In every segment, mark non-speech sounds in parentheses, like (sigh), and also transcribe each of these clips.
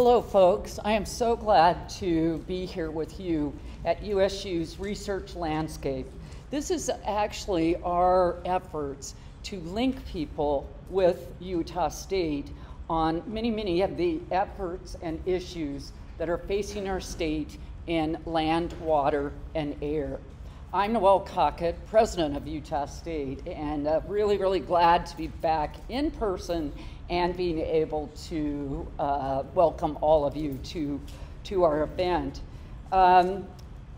Hello, folks. I am so glad to be here with you at USU's Research Landscape. This is actually our efforts to link people with Utah State on many, many of the efforts and issues that are facing our state in land, water, and air. I'm Noel Cockett, president of Utah State, and uh, really, really glad to be back in person and being able to uh, welcome all of you to, to our event. Um,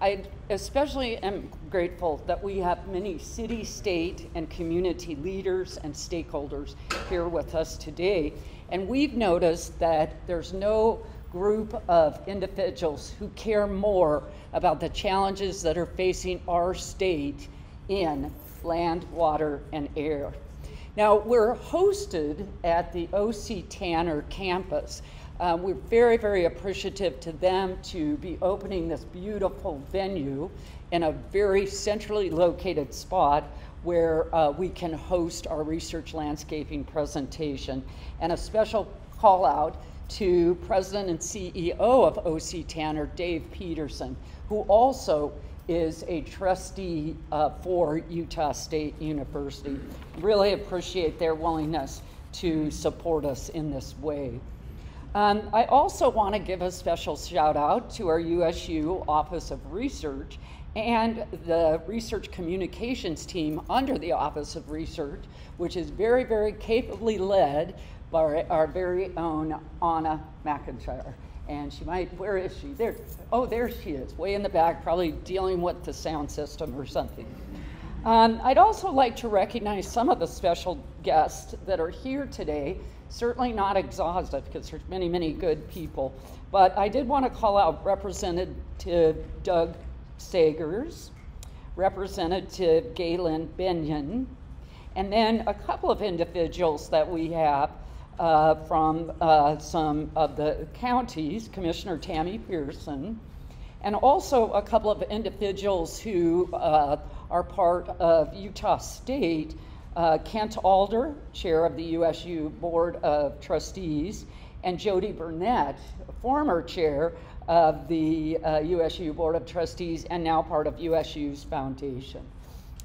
I especially am grateful that we have many city, state, and community leaders and stakeholders here with us today. And we've noticed that there's no group of individuals who care more about the challenges that are facing our state in land, water, and air. Now, we're hosted at the OC Tanner campus. Uh, we're very, very appreciative to them to be opening this beautiful venue in a very centrally located spot where uh, we can host our research landscaping presentation. And a special call out to President and CEO of OC Tanner, Dave Petersen, who also is a trustee uh, for Utah State University. Really appreciate their willingness to support us in this way. Um, I also want to give a special shout out to our USU Office of Research and the research communications team under the Office of Research, which is very, very capably led by our very own Anna McIntyre. And she might, where is she? There, oh, there she is, way in the back, probably dealing with the sound system or something. Um, I'd also like to recognize some of the special guests that are here today. Certainly not exhaustive because there's many, many good people. But I did want to call out Representative Doug Sagers, Representative Galen Binion, and then a couple of individuals that we have uh, from uh, some of the counties, Commissioner Tammy Pearson, and also a couple of individuals who uh, are part of Utah State. Uh, Kent Alder, chair of the USU Board of Trustees, and Jody Burnett, former chair of the USU uh, Board of Trustees and now part of USU's foundation.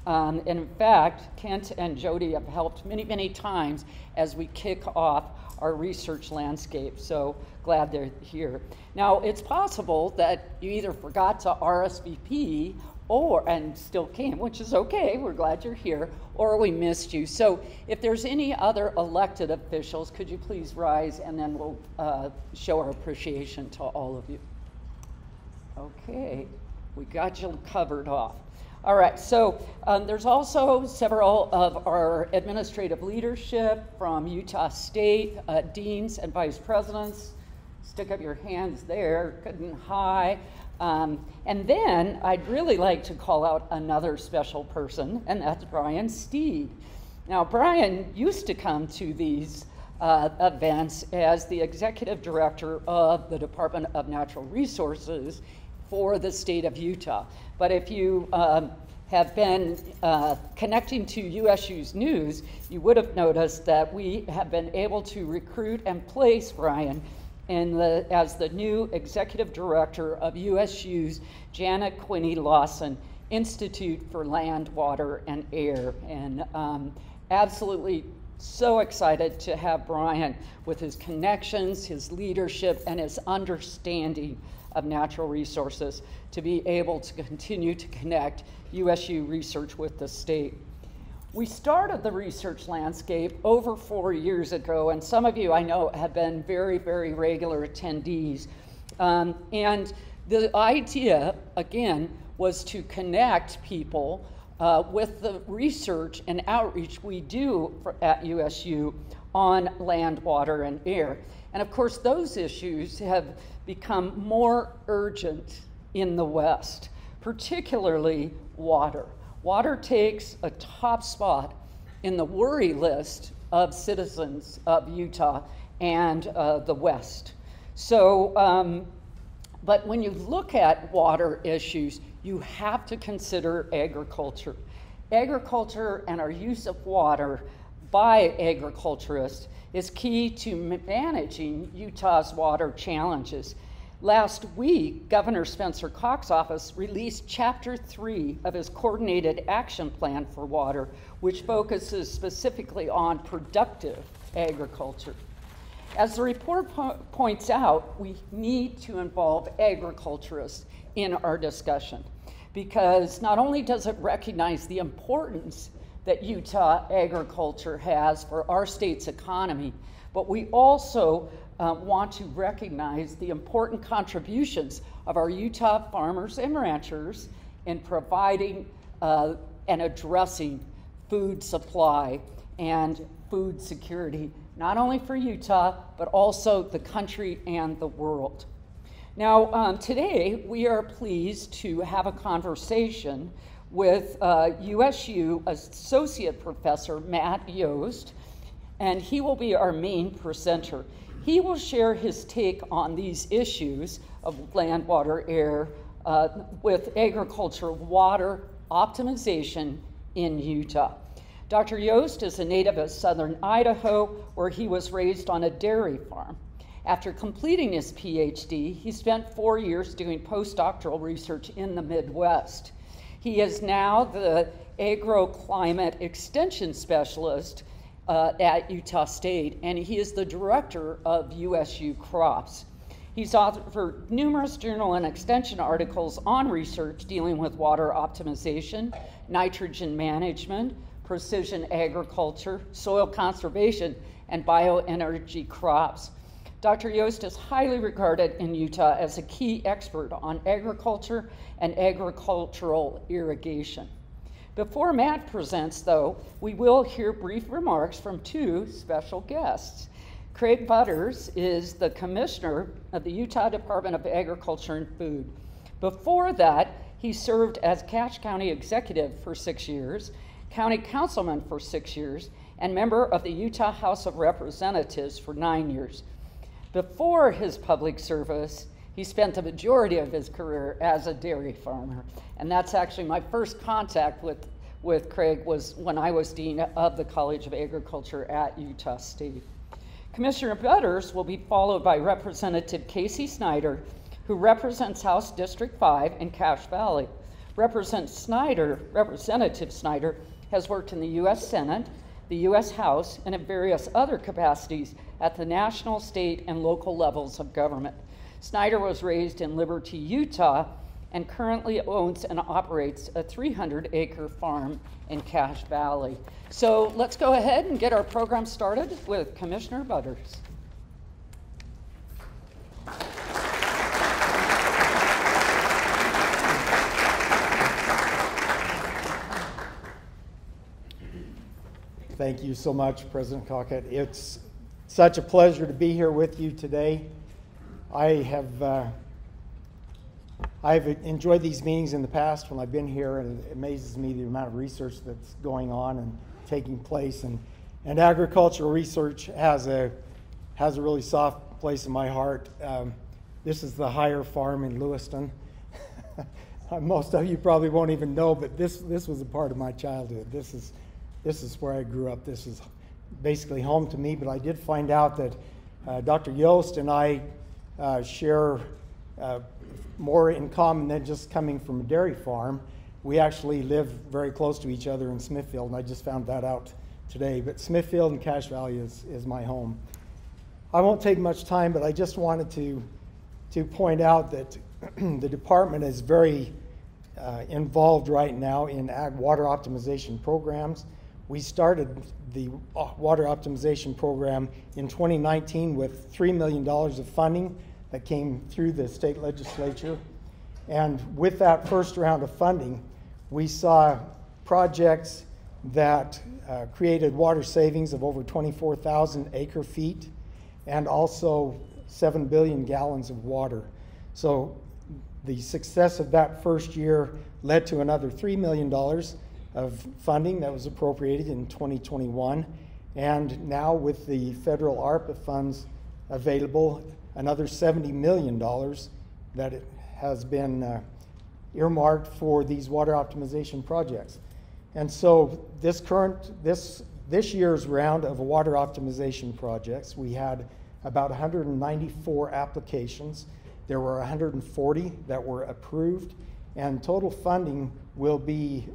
Um, in fact, Kent and Jody have helped many, many times as we kick off our research landscape. So glad they're here. Now, it's possible that you either forgot to RSVP or and still came, which is okay. We're glad you're here, or we missed you. So, if there's any other elected officials, could you please rise, and then we'll uh, show our appreciation to all of you. Okay, we got you covered off. All right, so um, there's also several of our administrative leadership from Utah State, uh, deans and vice presidents. Stick up your hands there, good and high. Um, and then I'd really like to call out another special person, and that's Brian Steed. Now, Brian used to come to these uh, events as the executive director of the Department of Natural Resources for the state of Utah. But if you um, have been uh, connecting to USU's news, you would have noticed that we have been able to recruit and place Brian the, as the new executive director of USU's Janet Quinney Lawson Institute for Land, Water, and Air. And um, absolutely so excited to have Brian with his connections, his leadership, and his understanding of natural resources to be able to continue to connect USU research with the state. We started the research landscape over four years ago, and some of you I know have been very, very regular attendees. Um, and the idea, again, was to connect people uh, with the research and outreach we do for, at USU on land, water, and air. And of course, those issues have become more urgent in the West, particularly water. Water takes a top spot in the worry list of citizens of Utah and uh, the West. So, um, but when you look at water issues, you have to consider agriculture. Agriculture and our use of water by agriculturists is key to managing Utah's water challenges. Last week, Governor Spencer Cox's office released Chapter 3 of his Coordinated Action Plan for Water, which focuses specifically on productive agriculture. As the report po- points out, we need to involve agriculturists in our discussion because not only does it recognize the importance that Utah agriculture has for our state's economy, but we also uh, want to recognize the important contributions of our Utah farmers and ranchers in providing uh, and addressing food supply and food security, not only for Utah, but also the country and the world. Now, um, today we are pleased to have a conversation with uh, USU Associate Professor Matt Yost, and he will be our main presenter. He will share his take on these issues of land, water, air uh, with agriculture, water optimization in Utah. Dr. Yost is a native of southern Idaho, where he was raised on a dairy farm. After completing his PhD, he spent four years doing postdoctoral research in the Midwest. He is now the agroclimate extension specialist uh, at Utah State, and he is the director of USU Crops. He's authored numerous journal and extension articles on research dealing with water optimization, nitrogen management, precision agriculture, soil conservation, and bioenergy crops. Dr. Yost is highly regarded in Utah as a key expert on agriculture and agricultural irrigation. Before Matt presents, though, we will hear brief remarks from two special guests. Craig Buttars is the commissioner of the Utah Department of Agriculture and Food. Before that, he served as Cache County executive for six years, county councilman for six years, and member of the Utah House of Representatives for nine years. Before his public service, he spent the majority of his career as a dairy farmer. And that's actually my first contact with, with Craig was when I was dean of the College of Agriculture at Utah State. Commissioner Buttars will be followed by Representative Casey Snider, who represents House District 5 in Cache Valley. Representative Snider, Representative Snider has worked in the U.S. Senate, the U.S. House, and in various other capacities at the national, state, and local levels of government. Snider was raised in Liberty, Utah, and currently owns and operates a 300 acre farm in Cache Valley. So let's go ahead and get our program started with Commissioner Buttars. Thank you so much, President Cockett. It's such a pleasure to be here with you today. I have uh, I've enjoyed these meetings in the past when I've been here, and it amazes me the amount of research that's going on and taking place. And, and agricultural research has a has a really soft place in my heart. Um, this is the Higher Farm in Lewiston. (laughs) Most of you probably won't even know, but this this was a part of my childhood. This is this is where I grew up. This is basically home to me. But I did find out that uh, Dr. Yost and I uh, share uh, more in common than just coming from a dairy farm. We actually live very close to each other in Smithfield, and I just found that out today. But Smithfield and Cache Valley is, is my home. I won't take much time, but I just wanted to, to point out that (clears throat) the department is very uh, involved right now in ag water optimization programs. We started the uh, water optimization program in 2019 with $3 million of funding that came through the state legislature. And with that first round of funding, we saw projects that uh, created water savings of over 24,000 acre feet and also 7 billion gallons of water. So the success of that first year led to another $3 million of funding that was appropriated in 2021. And now, with the federal ARPA funds available, another $70 million that has been uh, earmarked for these water optimization projects. And so, this current, this this year's round of water optimization projects, we had about 194 applications. There were 140 that were approved, and total funding will be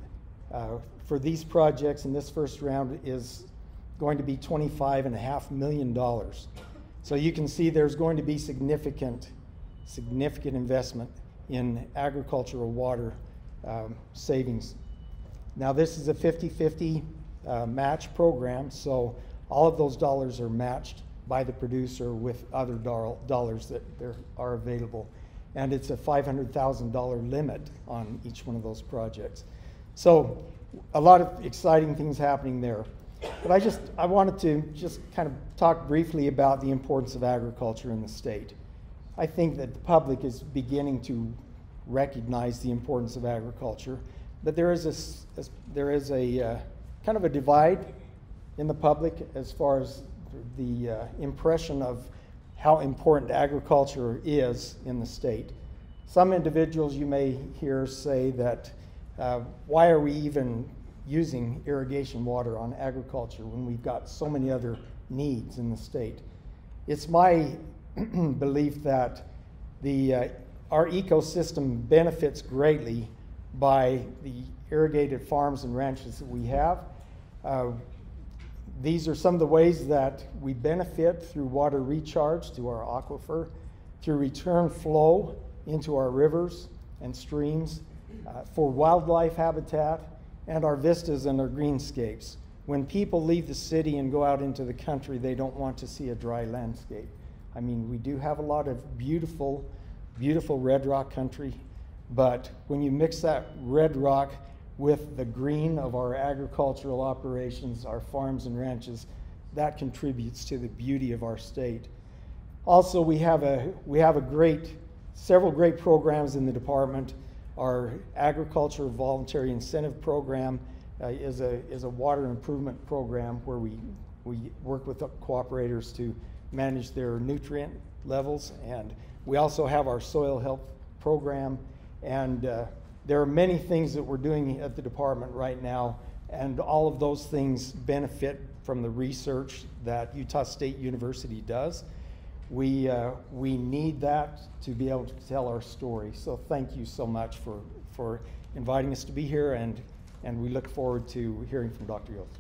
uh, for these projects in this first round is going to be $25.5 million. So you can see there's going to be significant, significant investment in agricultural water um, savings. Now, this is a 50 50 uh, match program, so all of those dollars are matched by the producer with other dollars that there are available. And it's a $500,000 limit on each one of those projects. So, a lot of exciting things happening there. But I just I wanted to just kind of talk briefly about the importance of agriculture in the state. I think that the public is beginning to recognize the importance of agriculture, but there is a, a there is a uh, kind of a divide in the public as far as the uh, impression of how important agriculture is in the state. Some individuals you may hear say that uh, why are we even using irrigation water on agriculture when we've got so many other needs in the state. It's my (clears throat) belief that the, uh, our ecosystem benefits greatly by the irrigated farms and ranches that we have. Uh, these are some of the ways that we benefit through water recharge to our aquifer, through return flow into our rivers and streams, uh, for wildlife habitat, and our vistas and our greenscapes. When people leave the city and go out into the country, they don't want to see a dry landscape. I mean, we do have a lot of beautiful, beautiful red rock country, but when you mix that red rock with the green of our agricultural operations, our farms and ranches, that contributes to the beauty of our state. Also, we have a, we have a great, several great programs in the department our agriculture voluntary incentive program uh, is, a, is a water improvement program where we, we work with cooperators to manage their nutrient levels. And we also have our soil health program. And uh, there are many things that we're doing at the department right now. And all of those things benefit from the research that Utah State University does. We, uh, we need that to be able to tell our story. So thank you so much for, for inviting us to be here, and, and we look forward to hearing from Dr. Yost.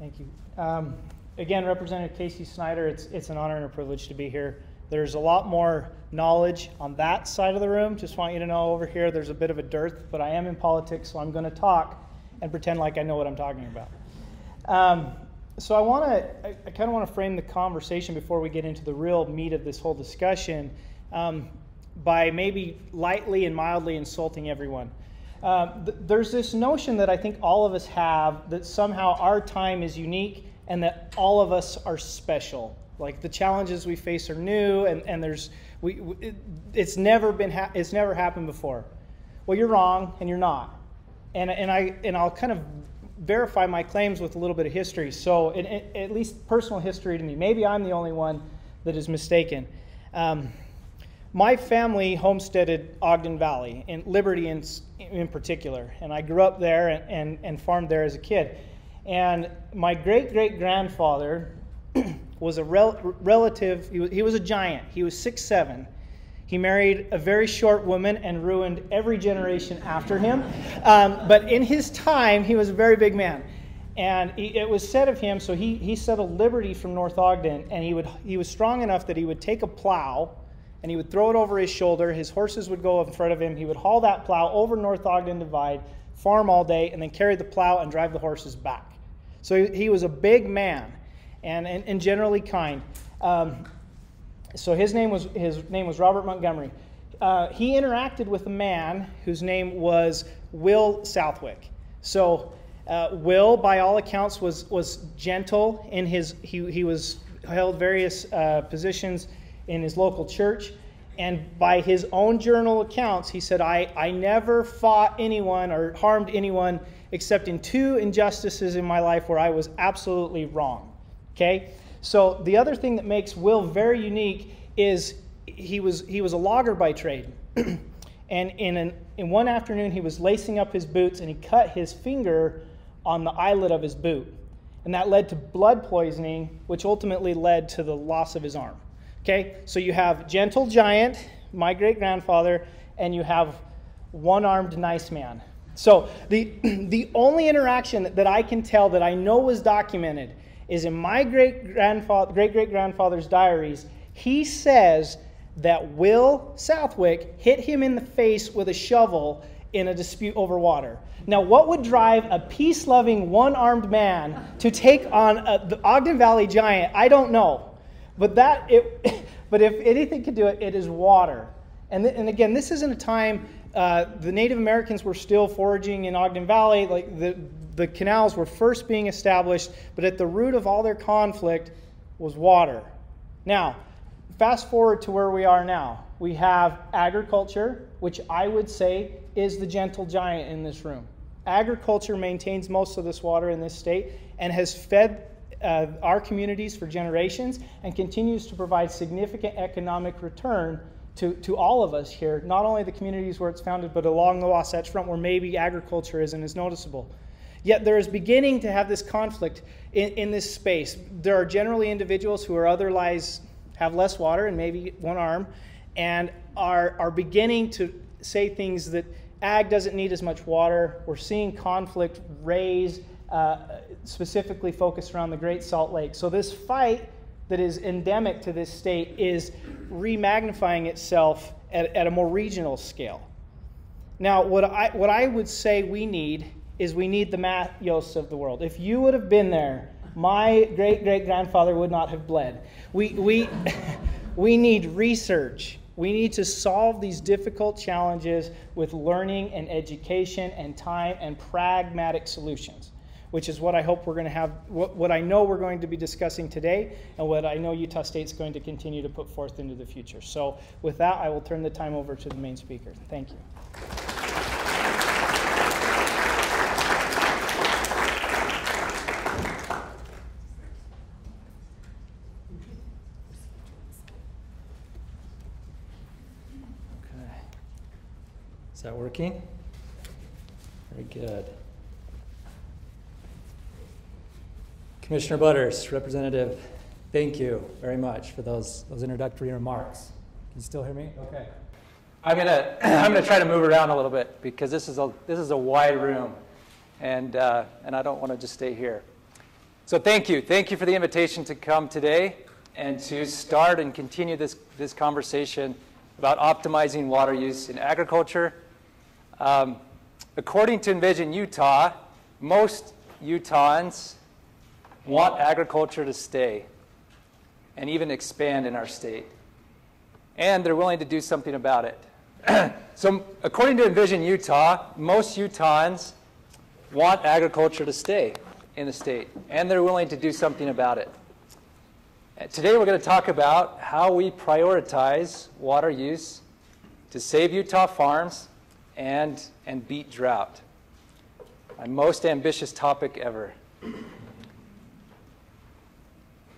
Thank you. Um, again, Representative Casey Snider, it's, it's an honor and a privilege to be here. There's a lot more knowledge on that side of the room. Just want you to know over here there's a bit of a dearth, but I am in politics, so I'm going to talk and pretend like I know what I'm talking about. Um, so I want to, I, I kind of want to frame the conversation before we get into the real meat of this whole discussion um, by maybe lightly and mildly insulting everyone. Um, th- there's this notion that I think all of us have that somehow our time is unique and that all of us are special. Like the challenges we face are new, and, and there's we, it, it's never been ha- it's never happened before. Well, you're wrong, and you're not. And and I and I'll kind of verify my claims with a little bit of history. So, in, in, at least personal history to me. Maybe I'm the only one that is mistaken. Um, my family homesteaded Ogden Valley, and Liberty in, in particular. And I grew up there and, and, and farmed there as a kid. And my great great grandfather (clears throat) was a rel- relative, he was, he was a giant. He was six seven. He married a very short woman and ruined every generation after him. Um, but in his time, he was a very big man. And he, it was said of him, so he, he settled Liberty from North Ogden, and he, would, he was strong enough that he would take a plow and he would throw it over his shoulder. His horses would go in front of him. He would haul that plow over North Ogden Divide, farm all day, and then carry the plow and drive the horses back. So he, he was a big man and, and, and generally kind. Um, so his name was his name was Robert Montgomery. Uh, he interacted with a man whose name was Will Southwick. So uh, Will, by all accounts, was was gentle in his he he was held various uh, positions in his local church. And by his own journal accounts, he said, I, I never fought anyone or harmed anyone except in two injustices in my life where I was absolutely wrong. Okay? So the other thing that makes Will very unique is he was he was a logger by trade, (clears throat) and in an, in one afternoon he was lacing up his boots and he cut his finger on the eyelid of his boot, and that led to blood poisoning, which ultimately led to the loss of his arm. Okay, so you have gentle giant, my great grandfather, and you have one armed nice man. So the (clears throat) the only interaction that I can tell that I know was documented is in my great grandfather great great grandfather's diaries he says that Will Southwick hit him in the face with a shovel in a dispute over water. Now, what would drive a peace loving, one armed man to take on a, the Ogden Valley giant? I don't know. But, that, it, (laughs) but if anything could do it, it is water. And, th- and again, this isn't a time uh, the Native Americans were still foraging in Ogden Valley. Like the, the canals were first being established, but at the root of all their conflict was water. Now, fast forward to where we are now. We have agriculture, which I would say is the gentle giant in this room. Agriculture maintains most of this water in this state and has fed uh, our communities for generations and continues to provide significant economic return to, to all of us here, not only the communities where it's founded, but along the Wasatch Front where maybe agriculture isn't as noticeable. Yet there is beginning to have this conflict in, in this space. There are generally individuals who are otherwise have less water and maybe one arm, and are, are beginning to say things that ag doesn't need as much water. We're seeing conflict raise, uh, specifically focused around the Great Salt Lake. So, this fight that is endemic to this state is remagnifying itself at, at a more regional scale. Now, what I, what I would say we need is we need the Matthews of the world. If you would have been there, my great great grandfather would not have bled. We, we, (laughs) we need research. We need to solve these difficult challenges with learning and education and time and pragmatic solutions, which is what I hope we're going to have, what, what I know we're going to be discussing today, and what I know Utah State's going to continue to put forth into the future. So, with that, I will turn the time over to the main speaker. Thank you. That working? Very good. Commissioner Buttars, Representative, thank you very much for those, those introductory remarks. Can you still hear me? Okay. I'm gonna (clears throat) I'm gonna try to move around a little bit because this is a this is a wide room, and uh, and I don't want to just stay here. So thank you, thank you for the invitation to come today and to start and continue this this conversation about optimizing water use in agriculture um, according to Envision Utah, most Utahns want agriculture to stay and even expand in our state. And they're willing to do something about it. (clears throat) so, according to Envision Utah, most Utahns want agriculture to stay in the state, and they're willing to do something about it. Today, we're going to talk about how we prioritize water use to save Utah farms and, and beat drought. My most ambitious topic ever.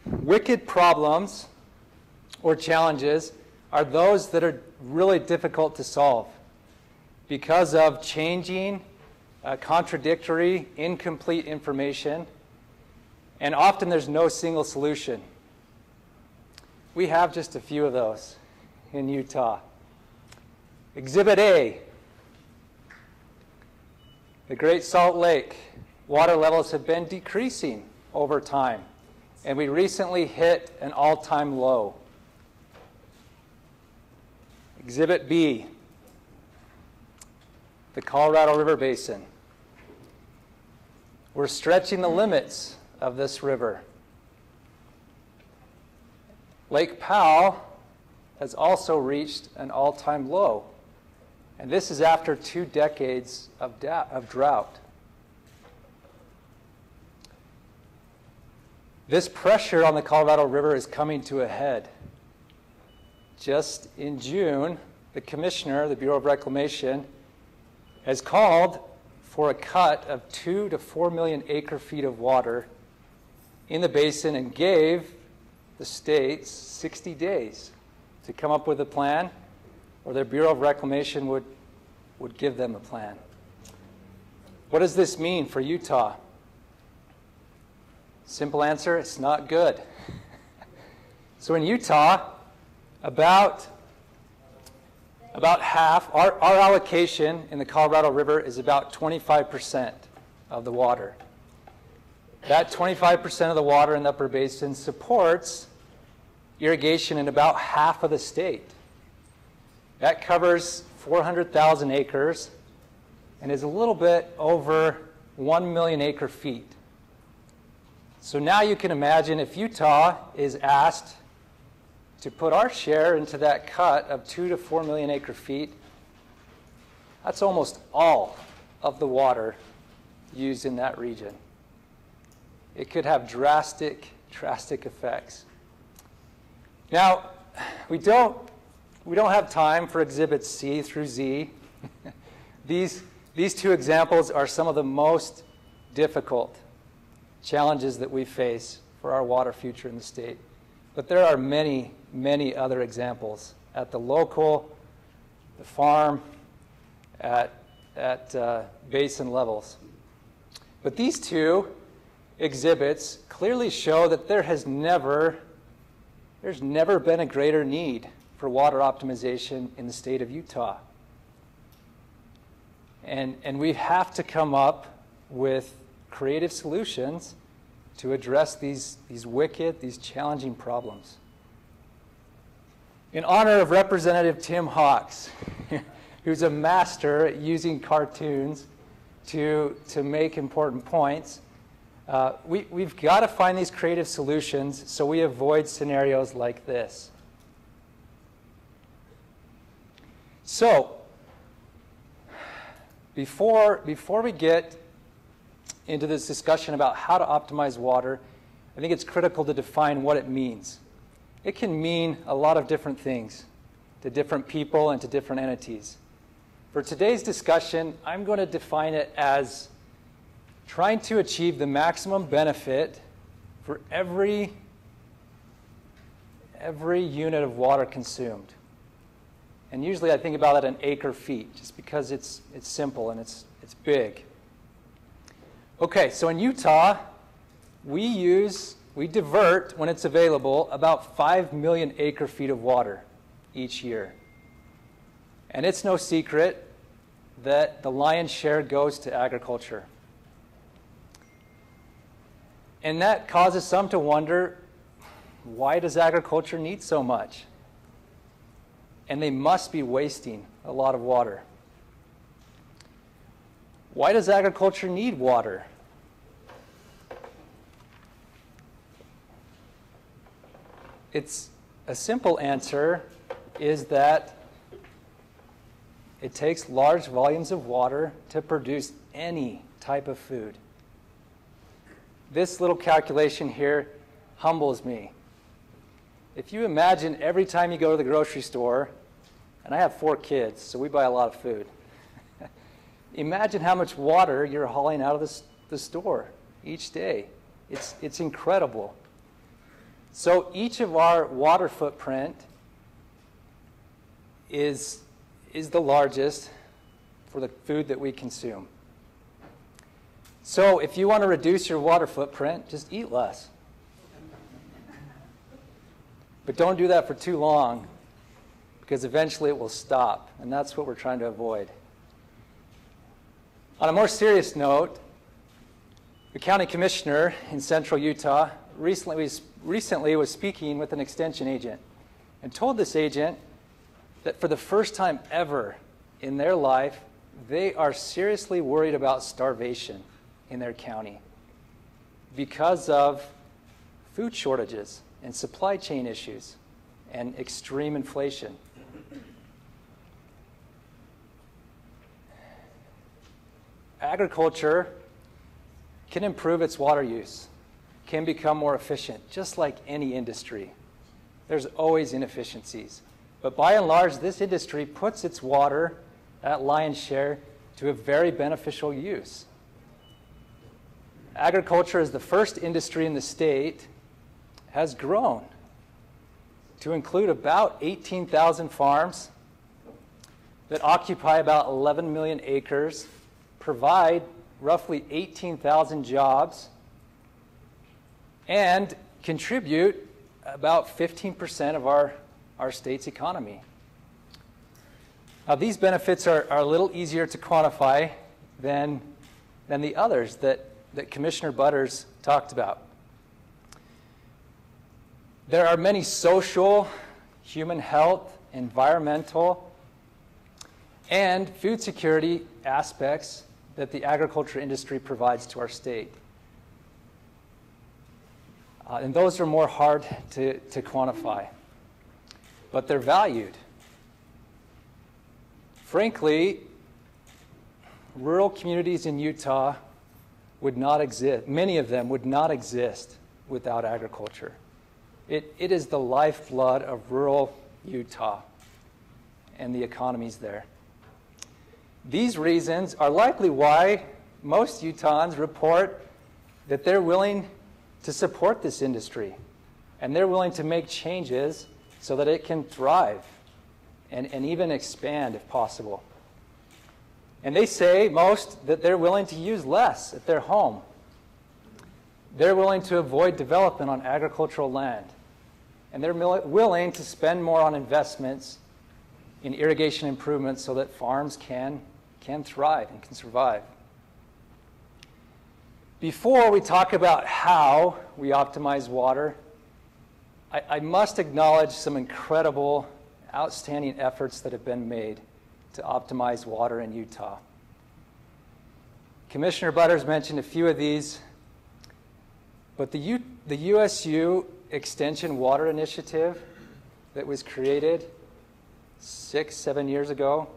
Wicked problems or challenges are those that are really difficult to solve because of changing, uh, contradictory, incomplete information, and often there's no single solution. We have just a few of those in Utah. Exhibit A the Great Salt Lake water levels have been decreasing over time, and we recently hit an all time low. Exhibit B the Colorado River Basin. We're stretching the limits of this river. Lake Powell has also reached an all time low. And this is after two decades of, of drought. This pressure on the Colorado River is coming to a head. Just in June, the commissioner, the Bureau of Reclamation, has called for a cut of two to four million acre feet of water in the basin and gave the states 60 days to come up with a plan, or their Bureau of Reclamation would, would give them a plan. What does this mean for Utah? Simple answer it's not good. (laughs) so in Utah, about, about half, our, our allocation in the Colorado River is about 25% of the water. That 25% of the water in the upper basin supports irrigation in about half of the state. That covers 400,000 acres and is a little bit over 1 million acre feet. So now you can imagine if Utah is asked to put our share into that cut of 2 to 4 million acre feet, that's almost all of the water used in that region. It could have drastic, drastic effects. Now, we don't, we don't have time for exhibits C through Z. (laughs) these, these two examples are some of the most difficult challenges that we face for our water future in the state. But there are many, many other examples at the local, the farm, at, at uh, basin levels. But these two exhibits clearly show that there has never there's never been a greater need for water optimization in the state of Utah. And, and we have to come up with creative solutions to address these, these wicked, these challenging problems. In honor of Representative Tim Hawkes, (laughs) who's a master at using cartoons to, to make important points, uh, we, we've got to find these creative solutions so we avoid scenarios like this. So, before, before we get into this discussion about how to optimize water, I think it's critical to define what it means. It can mean a lot of different things to different people and to different entities. For today's discussion, I'm going to define it as trying to achieve the maximum benefit for every, every unit of water consumed. And usually I think about it in acre feet, just because it's, it's simple and it's, it's big. Okay, so in Utah, we use, we divert, when it's available, about 5 million acre feet of water each year. And it's no secret that the lion's share goes to agriculture. And that causes some to wonder why does agriculture need so much? And they must be wasting a lot of water. Why does agriculture need water? It's a simple answer is that it takes large volumes of water to produce any type of food. This little calculation here humbles me. If you imagine every time you go to the grocery store, and I have four kids, so we buy a lot of food. (laughs) imagine how much water you're hauling out of the, the store each day. It's, it's incredible. So each of our water footprint is, is the largest for the food that we consume. So if you want to reduce your water footprint, just eat less. But don't do that for too long because eventually it will stop, and that's what we're trying to avoid. On a more serious note, the county commissioner in central Utah recently was, recently was speaking with an extension agent and told this agent that for the first time ever in their life, they are seriously worried about starvation in their county because of food shortages and supply chain issues and extreme inflation. Agriculture can improve its water use, can become more efficient, just like any industry. There's always inefficiencies. But by and large, this industry puts its water at lion's share to a very beneficial use. Agriculture is the first industry in the state has grown to include about 18,000 farms that occupy about 11 million acres, provide roughly 18,000 jobs, and contribute about 15% of our, our state's economy. Now, these benefits are, are a little easier to quantify than, than the others that, that Commissioner Buttars talked about. There are many social, human health, environmental, and food security aspects that the agriculture industry provides to our state. Uh, and those are more hard to, to quantify, but they're valued. Frankly, rural communities in Utah would not exist, many of them would not exist without agriculture. It, it is the lifeblood of rural Utah and the economies there. These reasons are likely why most Utahns report that they're willing to support this industry and they're willing to make changes so that it can thrive and, and even expand if possible. And they say, most, that they're willing to use less at their home. They're willing to avoid development on agricultural land. And they're willing to spend more on investments in irrigation improvements so that farms can can thrive and can survive. Before we talk about how we optimize water, I, I must acknowledge some incredible, outstanding efforts that have been made to optimize water in Utah. Commissioner Buttars mentioned a few of these, but the, U, the USU Extension Water Initiative that was created six, seven years ago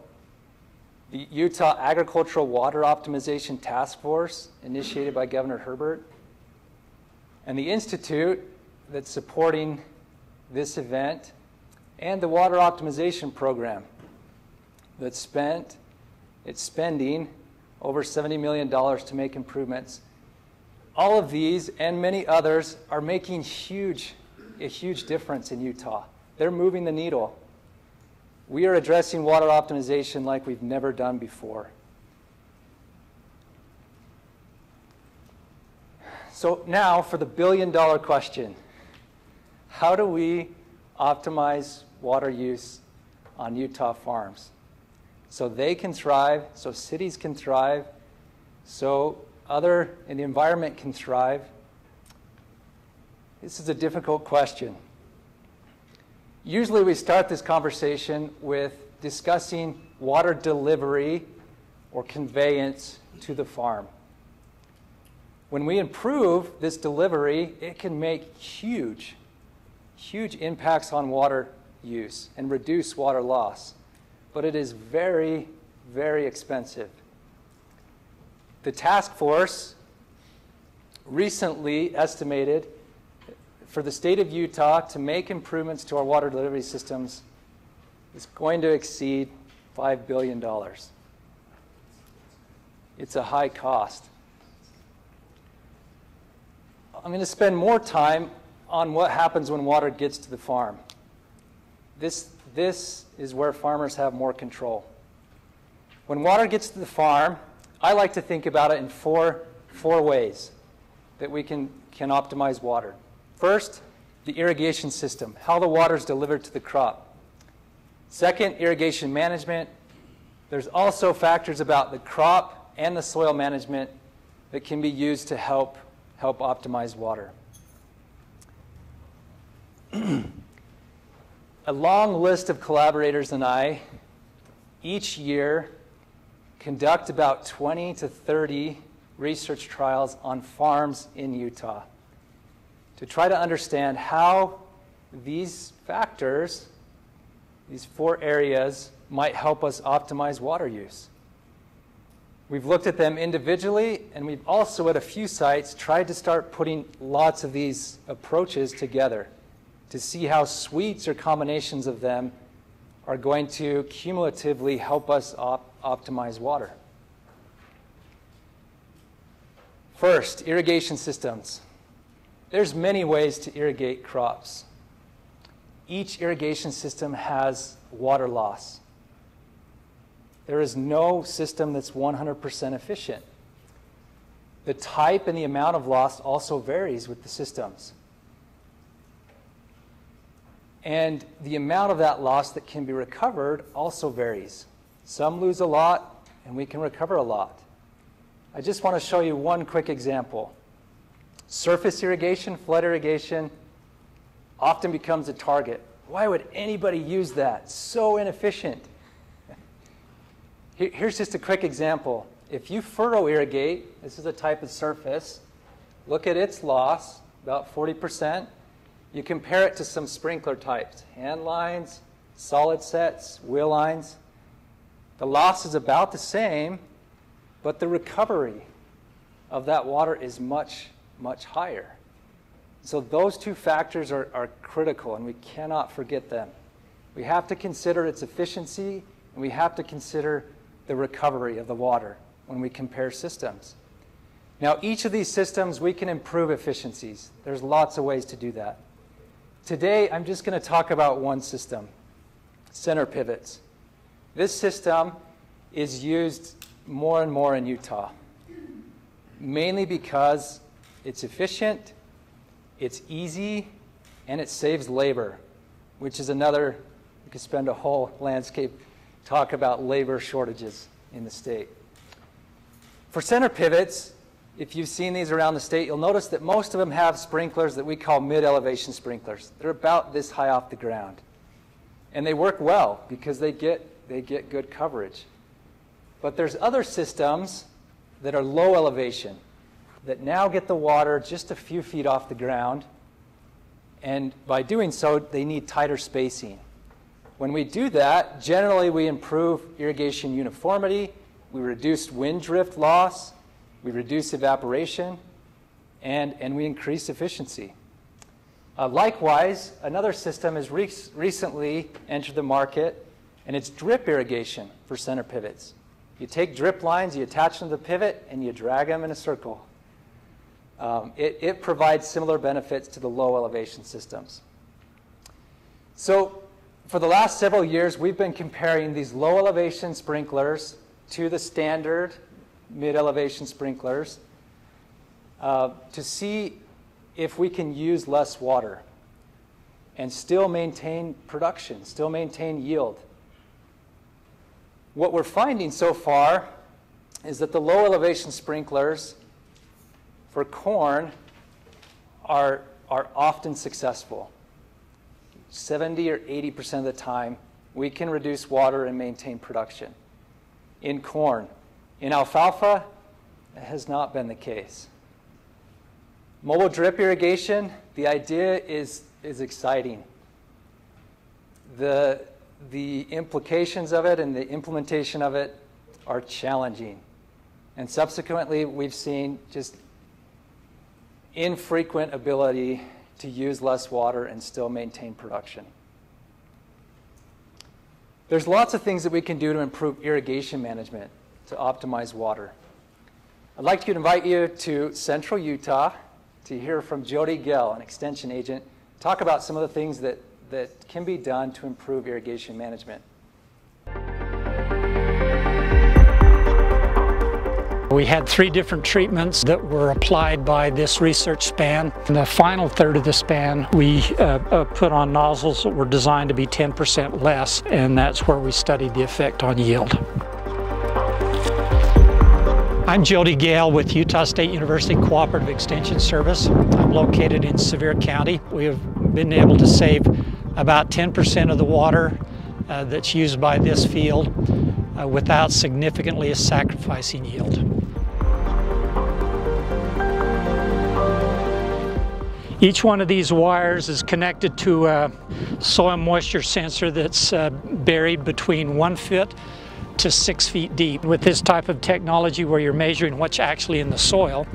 the Utah Agricultural Water Optimization Task Force, initiated by Governor Herbert, and the Institute that's supporting this event, and the Water Optimization Program that spent, it's spending over $70 million to make improvements. All of these and many others are making huge, a huge difference in Utah. They're moving the needle. We are addressing water optimization like we've never done before. So, now for the billion dollar question How do we optimize water use on Utah farms so they can thrive, so cities can thrive, so other in the environment can thrive? This is a difficult question. Usually we start this conversation with discussing water delivery or conveyance to the farm. When we improve this delivery, it can make huge, huge impacts on water use and reduce water loss. But it is very, very expensive. The task force recently estimated for the state of Utah to make improvements to our water delivery systems is going to exceed $5 billion. It's a high cost. I'm going to spend more time on what happens when water gets to the farm. This, this is where farmers have more control. When water gets to the farm, I like to think about it in four, four ways that we can, can optimize water. First, the irrigation system, how the water is delivered to the crop. Second, irrigation management. There's also factors about the crop and the soil management that can be used to help, help optimize water. (clears throat) A long list of collaborators and I each year conduct about 20 to 30 research trials on farms in Utah to try to understand how these factors, these four areas, might help us optimize water use. We've looked at them individually, and we've also, at a few sites, tried to start putting lots of these approaches together to see how suites or combinations of them are going to cumulatively help us op optimize water. First, irrigation systems. There's many ways to irrigate crops. each irrigation system has water loss. There is no system that's 100% efficient. The type and the amount of loss also varies with the systems. And the amount of that loss that can be recovered also varies. Some lose a lot, and we can recover a lot. I just want to show you one quick example. Surface irrigation, flood irrigation, often becomes a target. Why would anybody use that? So inefficient. Here's just a quick example. If you furrow irrigate, this is a type of surface, look at its loss, about 40%. You compare it to some sprinkler types, hand lines, solid sets, wheel lines. The loss is about the same, but the recovery of that water is much, much higher. So those two factors are, are critical, and we cannot forget them. We have to consider its efficiency, and we have to consider the recovery of the water when we compare systems. Now, each of these systems, we can improve efficiencies. There's lots of ways to do that. Today, I'm just going to talk about one system, center pivots. This system is used more and more in Utah, mainly because it's efficient, it's easy, and it saves labor, which is another, we could spend a whole landscape talk about labor shortages in the state. For center pivots, if you've seen these around the state, you'll notice that most of them have sprinklers that we call mid-elevation sprinklers. They're about this high off the ground. And they work well because they get, they get good coverage. But there's other systems that are low elevation that now get the water just a few feet off the ground. And by doing so, they need tighter spacing. When we do that, generally we improve irrigation uniformity, we reduce wind drift loss, we reduce evaporation, and, and we increase efficiency. Uh, likewise, another system has re recently entered the market, and it's drip irrigation for center pivots. You take drip lines, you attach them to the pivot, and you drag them in a circle. Um, it, it provides similar benefits to the low elevation systems. So for the last several years, we've been comparing these low elevation sprinklers to the standard mid elevation sprinklers uh, to see if we can use less water and still maintain production, still maintain yield. What we're finding so far is that the low elevation sprinklers for corn are, are often successful. 70 or 80% of the time, we can reduce water and maintain production. In corn, in alfalfa, it has not been the case. Mobile drip irrigation, the idea is, is exciting. The, the implications of it and the implementation of it are challenging. And subsequently, we've seen just infrequent ability to use less water and still maintain production. There's lots of things that we can do to improve irrigation management to optimize water. I'd like to invite you to Central Utah to hear from Jody Gale, an extension agent, talk about some of the things that, that can be done to improve irrigation management. We had three different treatments that were applied by this research span. In the final third of the span, we uh, uh, put on nozzles that were designed to be 10% less, and that's where we studied the effect on yield. I'm Jody Gale with Utah State University Cooperative Extension Service. I'm located in Sevier County. We have been able to save about 10% of the water uh, that's used by this field uh, without significantly sacrificing yield. Each one of these wires is connected to a soil moisture sensor that's uh, buried between one foot to six feet deep. With this type of technology where you're measuring what's actually in the soil,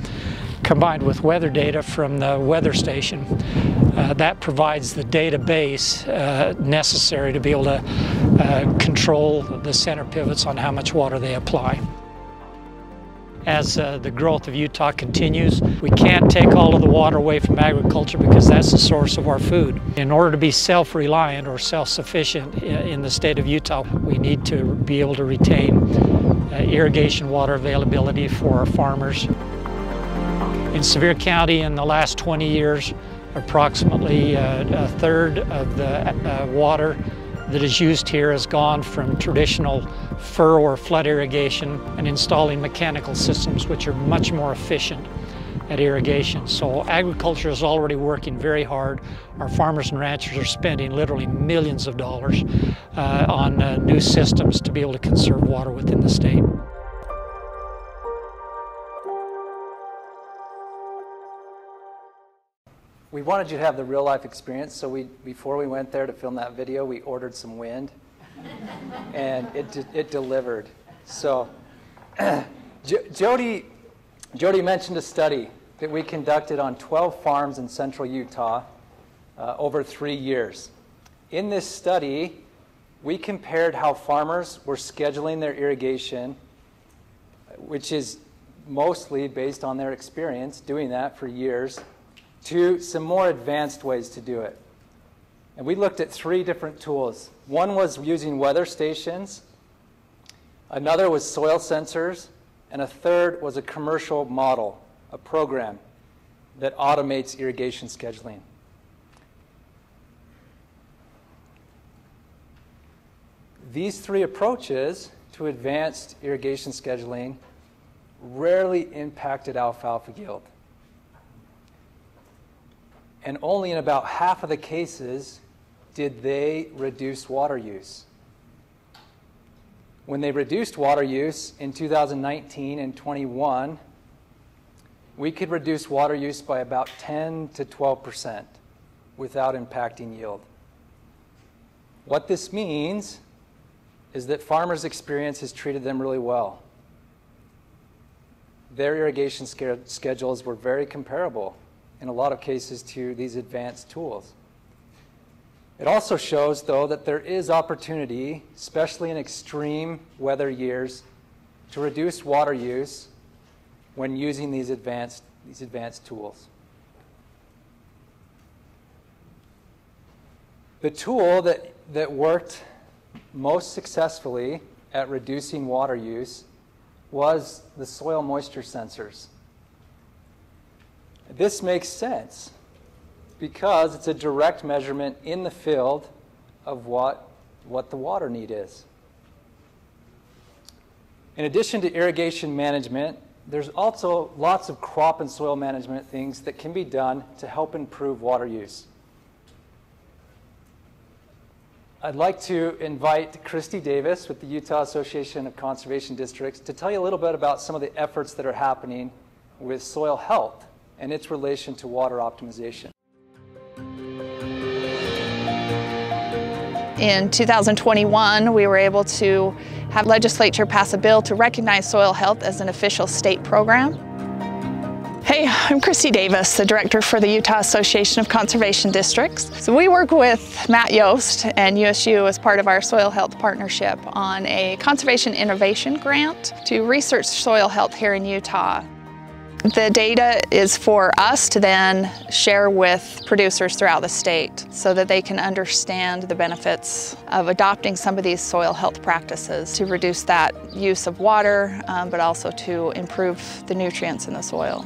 combined with weather data from the weather station, uh, that provides the database uh, necessary to be able to uh, control the center pivots on how much water they apply. as uh, the growth of Utah continues. We can't take all of the water away from agriculture because that's the source of our food. In order to be self-reliant or self-sufficient in the state of Utah, we need to be able to retain uh, irrigation water availability for our farmers. In Sevier County in the last 20 years, approximately uh, a third of the uh, water that is used here has gone from traditional furrow or flood irrigation and installing mechanical systems which are much more efficient at irrigation. So agriculture is already working very hard. Our farmers and ranchers are spending literally millions of dollars uh, on uh, new systems to be able to conserve water within the state. We wanted you to have the real life experience, so we before we went there to film that video, we ordered some wind, (laughs) and it de- it delivered. So, (clears throat) Jody Jody mentioned a study that we conducted on 12 farms in central Utah uh, over three years. In this study, we compared how farmers were scheduling their irrigation, which is mostly based on their experience doing that for years to some more advanced ways to do it. And we looked at three different tools. One was using weather stations, another was soil sensors, and a third was a commercial model, a program that automates irrigation scheduling. These three approaches to advanced irrigation scheduling rarely impacted alfalfa yield and only in about half of the cases did they reduce water use. When they reduced water use in 2019 and 21, we could reduce water use by about 10 to 12 percent without impacting yield. What this means is that farmers' experience has treated them really well. Their irrigation schedules were very comparable in a lot of cases to these advanced tools. It also shows, though, that there is opportunity, especially in extreme weather years, to reduce water use when using these advanced, these advanced tools. The tool that, that worked most successfully at reducing water use was the soil moisture sensors. This makes sense because it's a direct measurement in the field of what, what the water need is. In addition to irrigation management, there's also lots of crop and soil management things that can be done to help improve water use. I'd like to invite Christy Davis with the Utah Association of Conservation Districts to tell you a little bit about some of the efforts that are happening with soil health and its relation to water optimization. In 2021, we were able to have legislature pass a bill to recognize soil health as an official state program. Hey, I'm Christy Davis, the director for the Utah Association of Conservation Districts. So we work with Matt Yost and USU as part of our soil health partnership on a conservation innovation grant to research soil health here in Utah. The data is for us to then share with producers throughout the state so that they can understand the benefits of adopting some of these soil health practices to reduce that use of water, um, but also to improve the nutrients in the soil.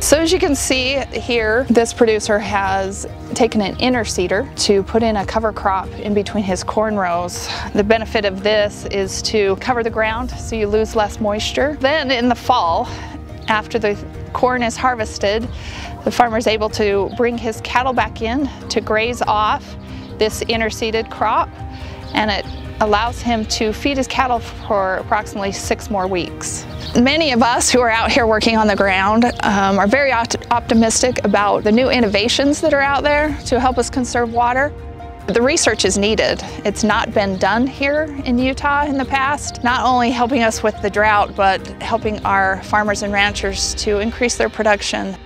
So as you can see here, this producer has taken an interseeder to put in a cover crop in between his corn rows. The benefit of this is to cover the ground so you lose less moisture. Then in the fall, after the corn is harvested, the farmer is able to bring his cattle back in to graze off this interseeded crop and it allows him to feed his cattle for approximately six more weeks. Many of us who are out here working on the ground um, are very opt optimistic about the new innovations that are out there to help us conserve water. The research is needed. It's not been done here in Utah in the past, not only helping us with the drought, but helping our farmers and ranchers to increase their production.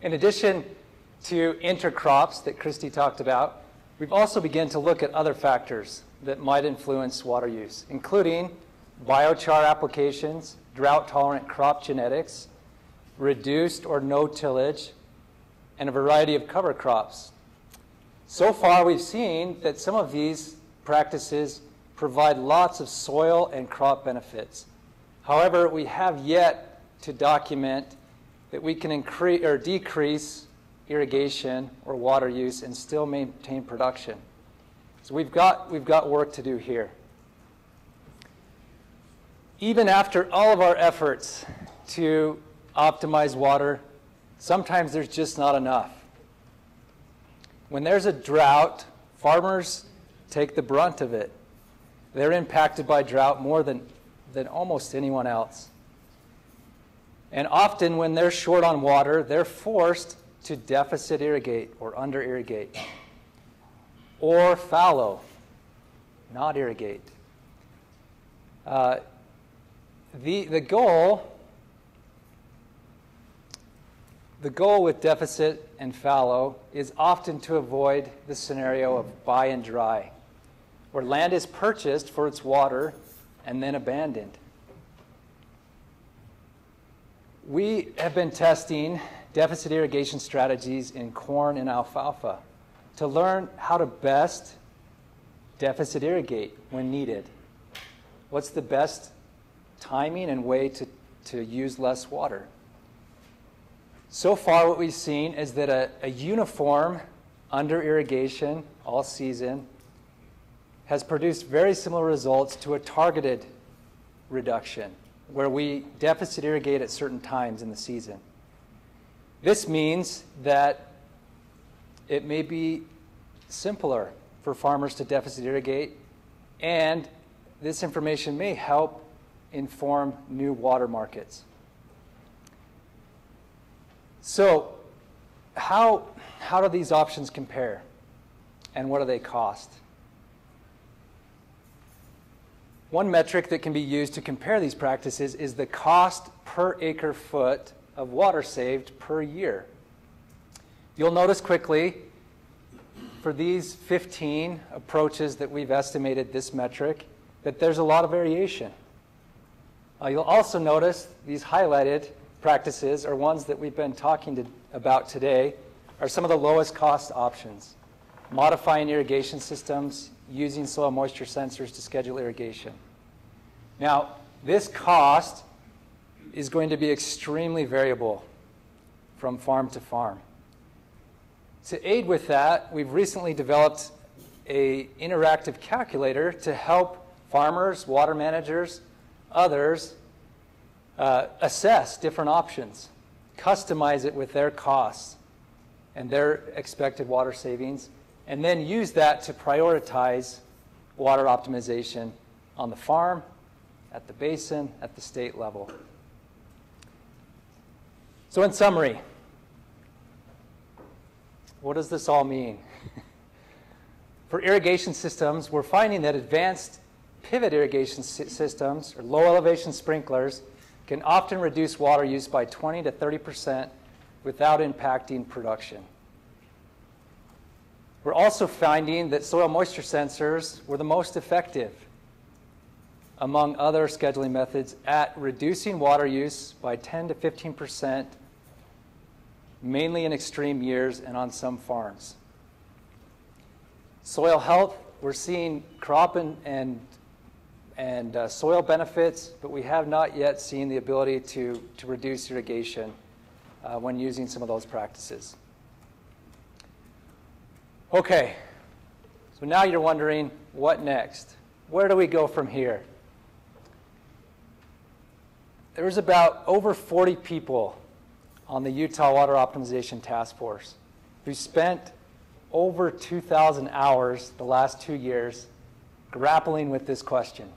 In addition to intercrops that Christy talked about, we've also begun to look at other factors that might influence water use, including biochar applications, drought-tolerant crop genetics, reduced or no tillage, and a variety of cover crops. So far, we've seen that some of these practices provide lots of soil and crop benefits. However, we have yet to document that we can increase or decrease irrigation or water use and still maintain production. So we've got, we've got work to do here. Even after all of our efforts to optimize water, sometimes there's just not enough. When there's a drought, farmers take the brunt of it. They're impacted by drought more than, than almost anyone else. And often, when they're short on water, they're forced to deficit irrigate or under irrigate, or fallow, not irrigate. Uh, the, the goal the goal with deficit and fallow is often to avoid the scenario of buy and dry, where land is purchased for its water and then abandoned. We have been testing deficit irrigation strategies in corn and alfalfa to learn how to best deficit irrigate when needed. What's the best timing and way to, to use less water? So far, what we've seen is that a, a uniform under irrigation all season has produced very similar results to a targeted reduction where we deficit irrigate at certain times in the season. This means that it may be simpler for farmers to deficit irrigate, and this information may help inform new water markets. So, how, how do these options compare? And what do they cost? One metric that can be used to compare these practices is the cost per acre foot of water saved per year. You'll notice quickly for these 15 approaches that we've estimated this metric that there's a lot of variation. Uh, you'll also notice these highlighted practices, or ones that we've been talking to, about today, are some of the lowest cost options. Modifying irrigation systems, using soil moisture sensors to schedule irrigation. Now, this cost is going to be extremely variable from farm to farm. To aid with that, we've recently developed a interactive calculator to help farmers, water managers, others uh, assess different options, customize it with their costs and their expected water savings, and then use that to prioritize water optimization on the farm, at the basin, at the state level. So, in summary, what does this all mean? (laughs) For irrigation systems, we're finding that advanced pivot irrigation systems or low elevation sprinklers can often reduce water use by 20 to 30 percent without impacting production. We're also finding that soil moisture sensors were the most effective among other scheduling methods at reducing water use by 10 to 15 percent, mainly in extreme years and on some farms. Soil health, we're seeing crop and, and and uh, soil benefits, but we have not yet seen the ability to, to reduce irrigation uh, when using some of those practices. Okay, so now you're wondering what next? Where do we go from here? There was about over 40 people on the Utah Water Optimization Task Force who spent over 2,000 hours the last two years grappling with this question.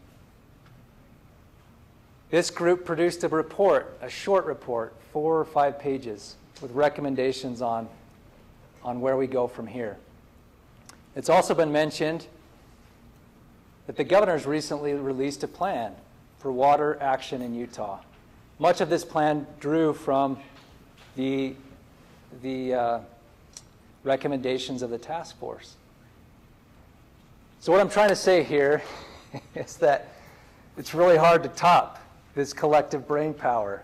This group produced a report, a short report, four or five pages, with recommendations on, on where we go from here. It's also been mentioned that the governor's recently released a plan for water action in Utah. Much of this plan drew from the, the uh, recommendations of the task force. So, what I'm trying to say here (laughs) is that it's really hard to top this collective brain power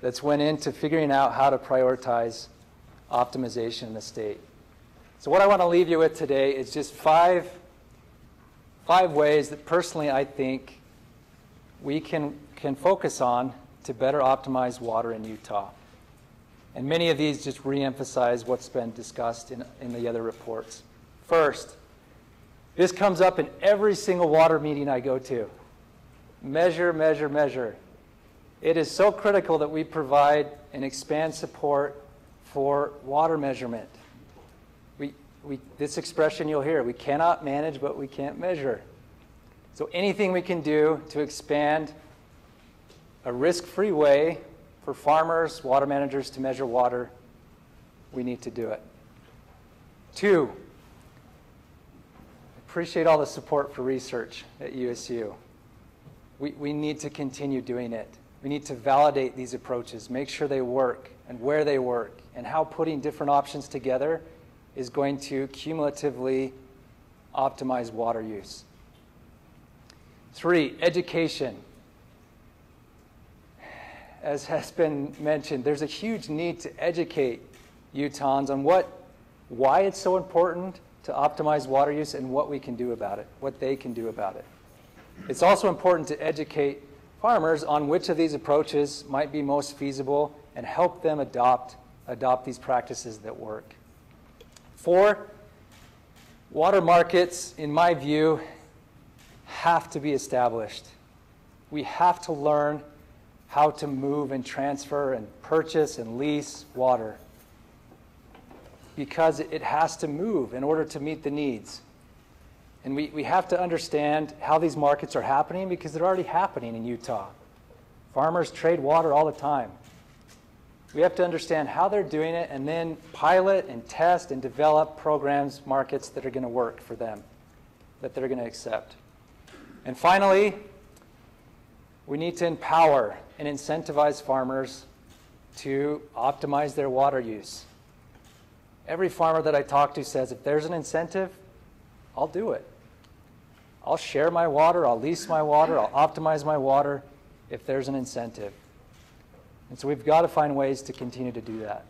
that's went into figuring out how to prioritize optimization in the state. So, what I want to leave you with today is just five, five ways that personally I think we can, can focus on to better optimize water in Utah. And many of these just reemphasize what's been discussed in, in the other reports. First, this comes up in every single water meeting I go to. Measure, measure, measure. It is so critical that we provide and expand support for water measurement. We, we, this expression you'll hear we cannot manage, but we can't measure. So, anything we can do to expand a risk free way for farmers, water managers to measure water, we need to do it. Two, appreciate all the support for research at USU. We, we need to continue doing it. We need to validate these approaches, make sure they work and where they work, and how putting different options together is going to cumulatively optimize water use. Three, education as has been mentioned, there's a huge need to educate Utahns on what, why it's so important to optimize water use and what we can do about it, what they can do about it. It's also important to educate farmers on which of these approaches might be most feasible and help them adopt, adopt these practices that work. Four, water markets, in my view, have to be established. We have to learn how to move and transfer and purchase and lease water because it has to move in order to meet the needs. And we, we have to understand how these markets are happening because they're already happening in Utah. Farmers trade water all the time. We have to understand how they're doing it and then pilot and test and develop programs, markets that are going to work for them, that they're going to accept. And finally, we need to empower and incentivize farmers to optimize their water use. Every farmer that I talk to says if there's an incentive, I'll do it. I'll share my water, I'll lease my water, I'll optimize my water if there's an incentive. And so we've got to find ways to continue to do that.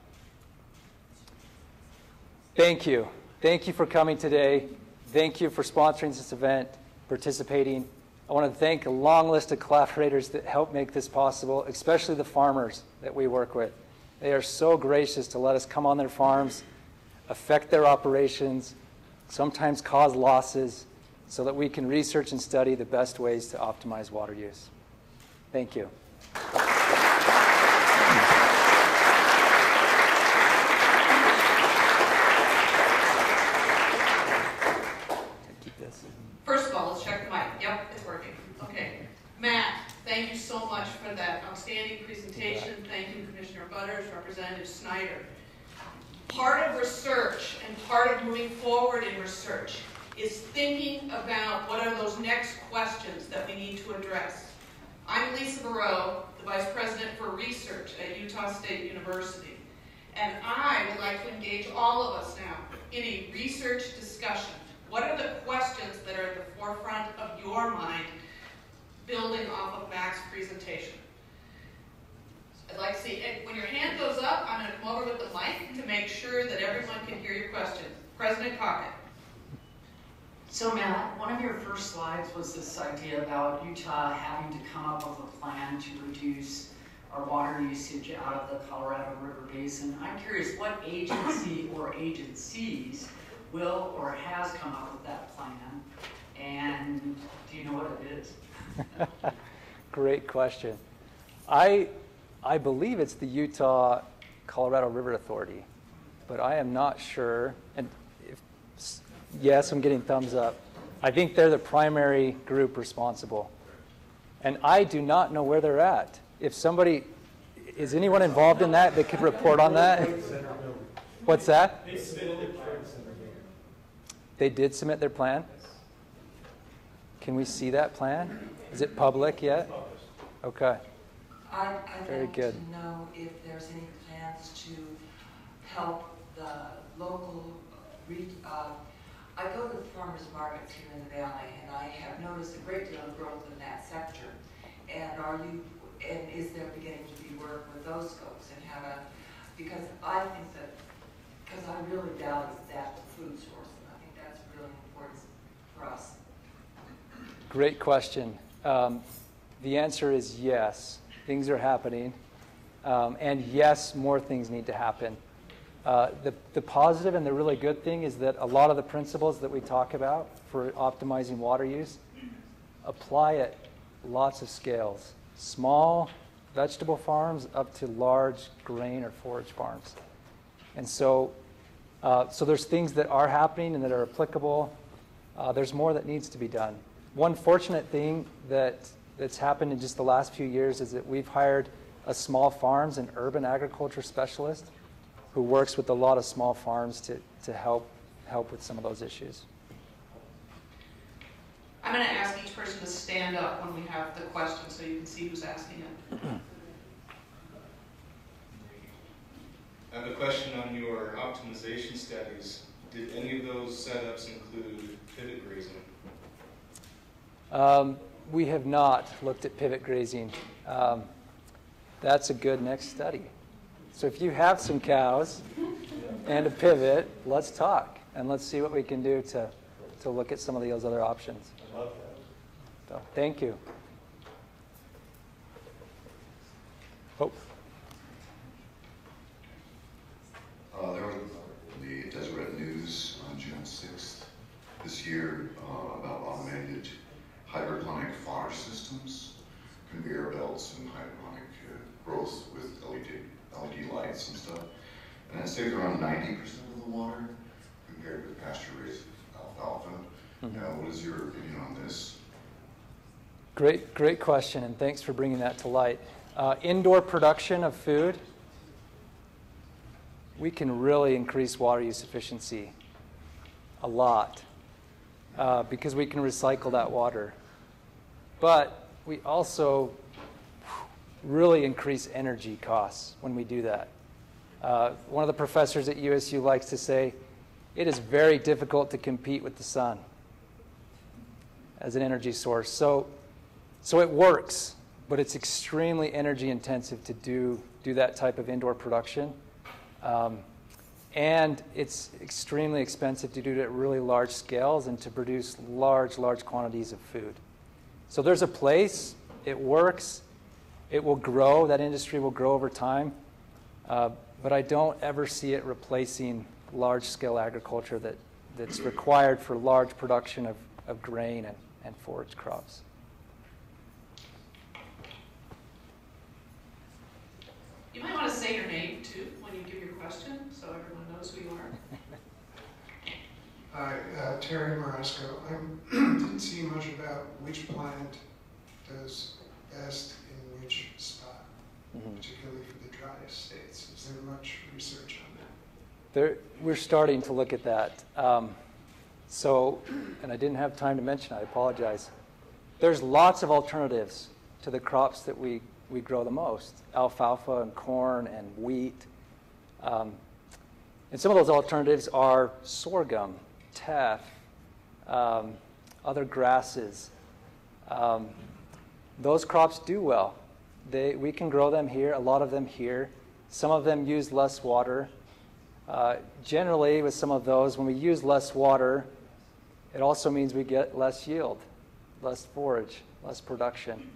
Thank you. Thank you for coming today. Thank you for sponsoring this event, participating. I want to thank a long list of collaborators that help make this possible, especially the farmers that we work with. They are so gracious to let us come on their farms, affect their operations, sometimes cause losses, so that we can research and study the best ways to optimize water use. Thank you. Representative Snider. Part of research and part of moving forward in research is thinking about what are those next questions that we need to address. I'm Lisa Berreau, the Vice President for Research at Utah State University, and I would like to engage all of us now in a research discussion. What are the questions that are at the forefront of your mind building off of Matt's presentation? I'd like to see, when your hand goes up, I'm going to come over with the mic to make sure that everyone can hear your question. President Cockett. So Matt, one of your first slides was this idea about Utah having to come up with a plan to reduce our water usage out of the Colorado River Basin. I'm curious what agency or agencies will or has come up with that plan, and do you know what it is? (laughs) Great question. I I believe it's the Utah Colorado River Authority, but I am not sure. And yes, I'm getting thumbs up. I think they're the primary group responsible. And I do not know where they're at. If somebody, is anyone involved in that that could report on that? What's that? They did submit their plan? Can we see that plan? Is it public yet? Okay. I'd, I'd Very like good. to know if there's any plans to help the local uh, I go to the farmer's markets here in the valley, and I have noticed a great deal of growth in that sector. And are you, and is there beginning to be work with those folks and have a, because I think that, because I really value that food source, and I think that's really important for us. Great question. Um, the answer is yes. Things are happening. Um, and yes, more things need to happen. Uh, the, the positive and the really good thing is that a lot of the principles that we talk about for optimizing water use apply at lots of scales. Small vegetable farms up to large grain or forage farms. And so, uh, so there's things that are happening and that are applicable. Uh, there's more that needs to be done. One fortunate thing that, that's happened in just the last few years is that we've hired a small farms and urban agriculture specialist who works with a lot of small farms to, to help, help with some of those issues. I'm going to ask each person to stand up when we have the question so you can see who's asking it. I have a question on your optimization studies. Did any of those setups include pivot grazing? Um, we have not looked at pivot grazing. Um, that's a good next study. So if you have some cows and a pivot, let's talk and let's see what we can do to, to look at some of those other options. So thank you. Oh. Uh, there was the Deseret News on June 6th this year uh, about automated hydroponic fodder systems, conveyor belts, and hydroponic uh, growth with LED, LED lights and stuff. And it saves around 90% of the water compared with pasture-raised alfalfa. Mhm. Now, what is your opinion on this? Great, great question, and thanks for bringing that to light. Uh, indoor production of food, we can really increase water use efficiency a lot uh, because we can recycle that water. But we also really increase energy costs when we do that. Uh, one of the professors at USU likes to say, it is very difficult to compete with the sun as an energy source. So, so it works, but it's extremely energy intensive to do, do that type of indoor production. Um, and it's extremely expensive to do it at really large scales and to produce large, large quantities of food. So there's a place, it works, it will grow, that industry will grow over time, uh, but I don't ever see it replacing large scale agriculture that, that's required for large production of, of grain and, and forage crops. You might want to say your name too when you give your question so everyone knows who you are. (laughs) Hi, uh, Terry Marasco. I (clears throat) didn't see much about which plant does best in which spot, Mhm. particularly for the driest states. Is there much research on that? There, we're starting to look at that. Um, so, and I didn't have time to mention, I apologize. There's lots of alternatives to the crops that we, we grow the most alfalfa and corn and wheat. Um, and some of those alternatives are sorghum, teff, um, other grasses. Um, those crops do well. They, we can grow them here, a lot of them here. Some of them use less water. Uh, generally, with some of those, when we use less water, it also means we get less yield, less forage, less production.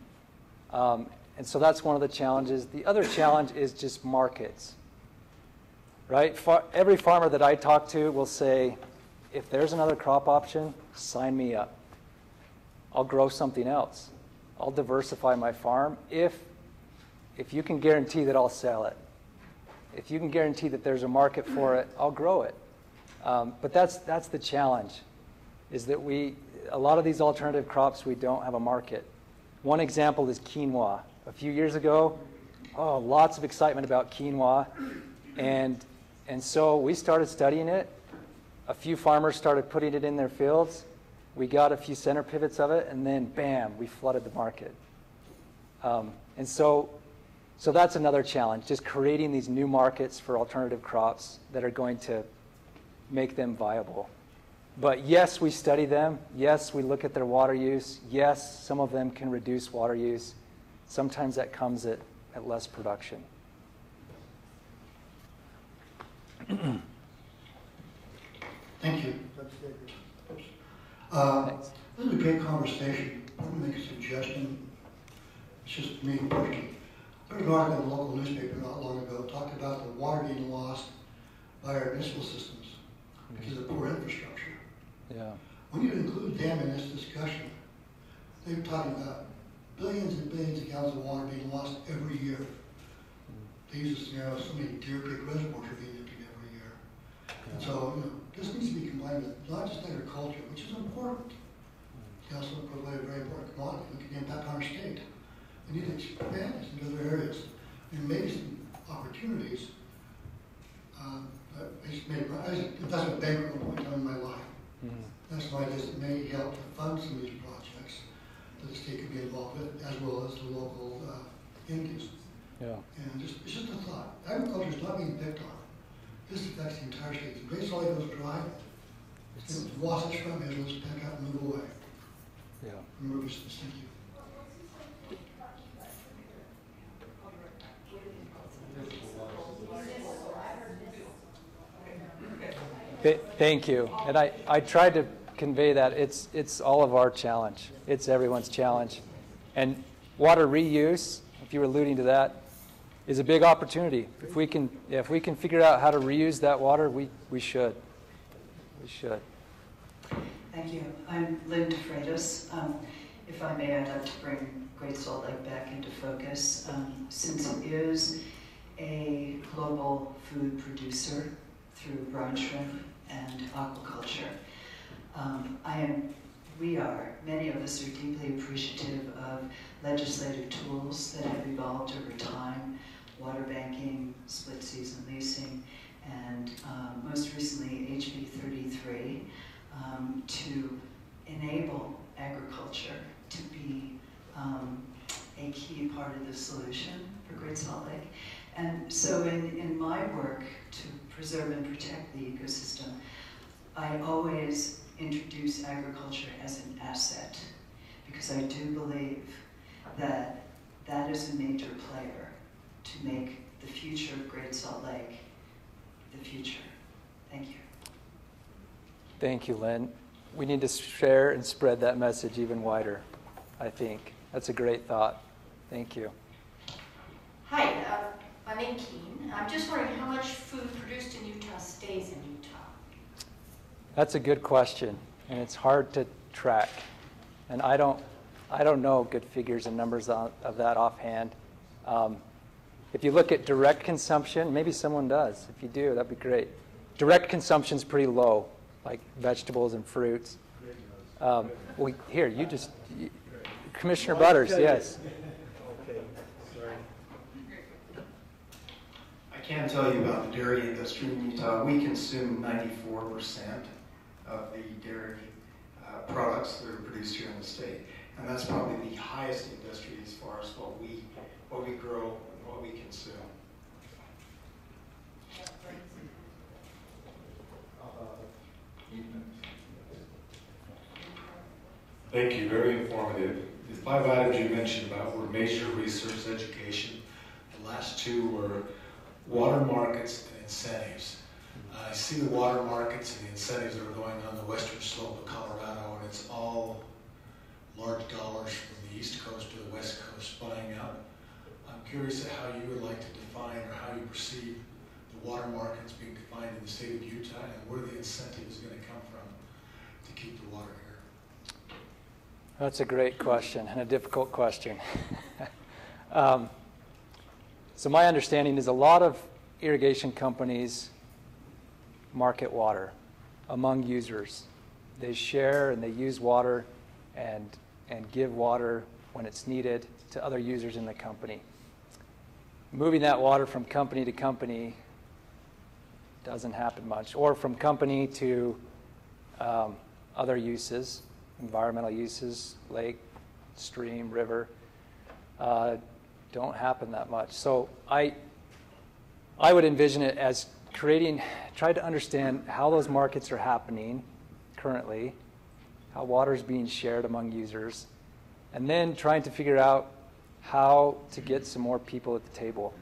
Um, and so that's one of the challenges. The other challenge is just markets. Right? Far, every farmer that I talk to will say, if there's another crop option, sign me up. I'll grow something else. I'll diversify my farm if, if you can guarantee that I'll sell it. If you can guarantee that there's a market for it, I'll grow it. Um, but that's, that's the challenge, is that we, a lot of these alternative crops, we don't have a market. One example is quinoa. A few years ago, oh, lots of excitement about quinoa. And, and so we started studying it. A few farmers started putting it in their fields. We got a few center pivots of it, and then bam, we flooded the market. Um, and so, so that's another challenge, just creating these new markets for alternative crops that are going to make them viable. But yes, we study them. Yes, we look at their water use. Yes, some of them can reduce water use. Sometimes that comes at, at less production. (clears throat) Thank you. Uh, this is a great conversation. I want to make a suggestion. It's just me personally. I read an article in the local newspaper not long ago talked about the water being lost by our municipal systems because of poor infrastructure. Yeah. We need to include them in this discussion. They're talking about billions and billions of gallons of water being lost every year. Mm. They use this scenario, so many Deer Creek reservoirs are being emptied every year. And so, you know, this needs to be combined with not just agriculture, which is important. Mm. It's also provide a very important commodity. Look at the impact on our state. We need to expand this into other areas. There may be some opportunities. Um, but I just made, I was an investment banker at one point in my life. Mhm. That's why this may help to fund some of these projects that the state could be involved with, as well as the local uh, entities. Yeah. And just, it's just a thought. Agriculture is not being picked on. This affects the entire state. The Great Salt Lake goes dry, it's to Wasatch Front, it'll just back out and move away. Yeah. Remember, this, thank you. Th- Thank you. And I, I tried to convey that. It's, it's all of our challenge. It's everyone's challenge. And water reuse, if you were alluding to that, is a big opportunity. If we can, if we can figure out how to reuse that water, we, we should. We should. Thank you. I'm Lynn DeFreitas. Um, if I may, I'd like to bring Great Salt Lake back into focus. Um, since it is a global food producer through brine shrimp and aquaculture, um, I am, we are, many of us are deeply appreciative of legislative tools that have evolved over time, water banking, split season leasing, and um, most recently HB 33 um, to enable agriculture to be um, a key part of the solution for Great Salt Lake. And so in, in my work to preserve and protect the ecosystem, I always introduce agriculture as an asset because I do believe that that is a major player to make the future of Great Salt Lake the future. Thank you. Thank you, Lynn. We need to share and spread that message even wider, I think. That's a great thought. Thank you. Hi, uh, my name's Keen. I'm just wondering how much food produced in Utah stays in Utah? That's a good question, and it's hard to track. And I don't, I don't know good figures and numbers on, of that offhand. Um, if you look at direct consumption, maybe someone does. If you do, that'd be great. Direct consumption's pretty low, like vegetables and fruits. Um, well, here, you just, you, Commissioner Buttars, yes. Okay, sorry. I can tell you about the dairy industry in Utah. We consume 94% of the dairy uh, products that are produced here in the state. And that's probably the highest industry as far as what we, what we grow and what we consume. Thank you, very informative. The five items you mentioned about were major research education. The last two were water markets and incentives. I see the water markets and the incentives that are going on the western slope of Colorado, and it's all large dollars from the east coast to the west coast buying up. I'm curious at how you would like to define or how you perceive the water markets being defined in the state of Utah and where the incentive is going to come from to keep the water here. That's a great question and a difficult question. (laughs) um, so, my understanding is a lot of irrigation companies market water among users. They share and they use water and, and give water when it's needed to other users in the company. Moving that water from company to company doesn't happen much, or from company to um, other uses, environmental uses, lake, stream, river, uh, don't happen that much. So I, I would envision it as creating, try to understand how those markets are happening, currently, how water is being shared among users, and then trying to figure out how to get some more people at the table.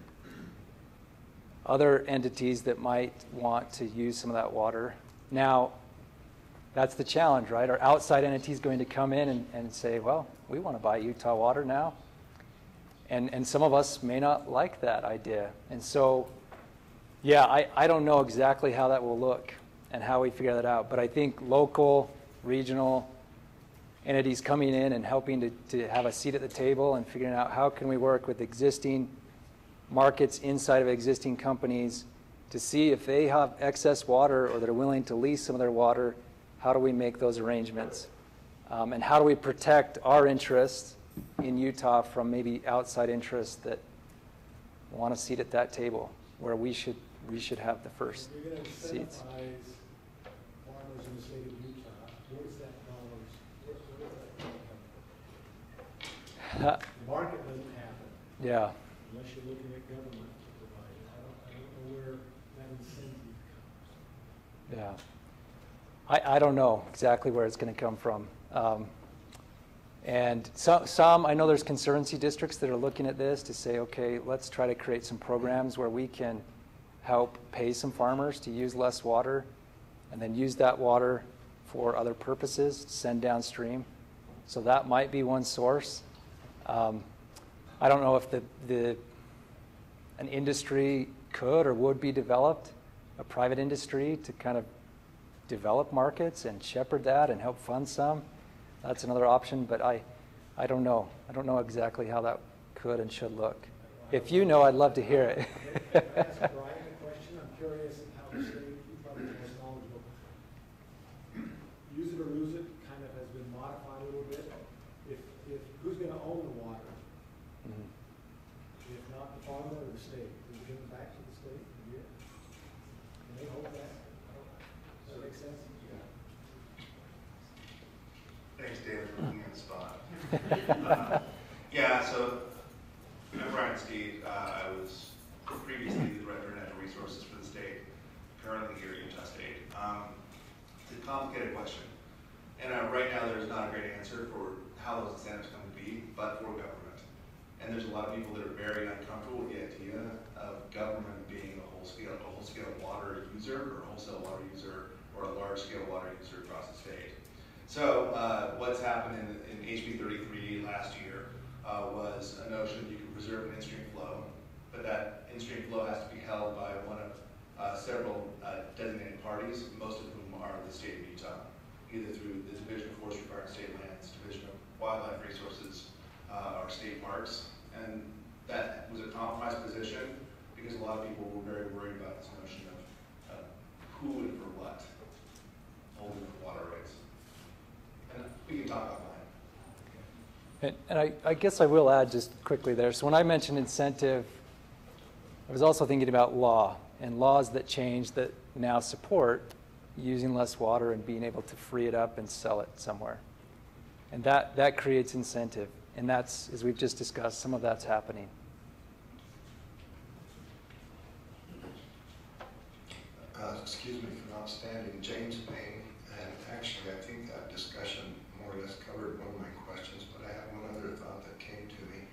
Other entities that might want to use some of that water. Now, that's the challenge, right? Are outside entities going to come in and, and say, well, we want to buy Utah water now? And, and some of us may not like that idea. And so, yeah, I, I don't know exactly how that will look and how we figure that out. But I think local, regional entities coming in and helping to, to have a seat at the table and figuring out how can we work with existing markets inside of existing companies to see if they have excess water or they're willing to lease some of their water, how do we make those arrangements? Um, and how do we protect our interests in Utah from maybe outside interests that want a seat at that table where we should we should have the 1st seats. farmers in the state of Utah. Where's that dollars? Where, where that the market doesn't happen. Yeah. Unless you're looking at government to provide it. I don't, I don't know where that incentive comes. Yeah. I, I don't know exactly where it's going to come from. Um, and so, some, I know there's conservancy districts that are looking at this to say, okay, let's try to create some programs where we can help pay some farmers to use less water and then use that water for other purposes, send downstream. So that might be one source. Um, I don't know if the, the an industry could or would be developed, a private industry to kind of develop markets and shepherd that and help fund some. That's another option, but I, I don't know. I don't know exactly how that could and should look. If you know, I'd love to hear it. ask Brian a question. I'm curious how the state, you probably the most knowledgeable. Use it or lose it kind of has been modified a little bit. If, if, who's gonna own the water? Mhm. If not the farmer or the state? Does it give it back to the state? Yeah. Can they hold that? Does that make sense? Thanks, David, for putting me on the spot. Uh, (laughs) Yeah, so I'm Brian Steed. Uh, I was previously the Director of Natural Resources for the state, currently here at Utah State. Um, It's a complicated question. And uh, right now, there's not a great answer for how those incentives come to be, but for government. And there's a lot of people that are very uncomfortable with the idea of government being a whole-scale, a whole-scale water user or wholesale water user or a large-scale water user across the state. So uh, what's happened in, in HB 33 last year uh, was a notion that you can preserve an in-stream flow, but that in-stream flow has to be held by one of uh, several uh, designated parties, most of whom are the state of Utah, either through the Division of Forestry Park and State Lands, Division of Wildlife Resources, uh, or state parks. And that was a compromise position because a lot of people were very worried about this notion of who and for what holding the water rights. And we can talk offline. And, and I, I guess I will add just quickly there. So when I mentioned incentive, I was also thinking about law and laws that change that now support using less water and being able to free it up and sell it somewhere. And that, that creates incentive. And that's, as we've just discussed, some of that's happening. Uh, excuse me for not standing, James Payne, and actually, I think that discussion more or less covered one of my questions, but I have one other thought that came to me.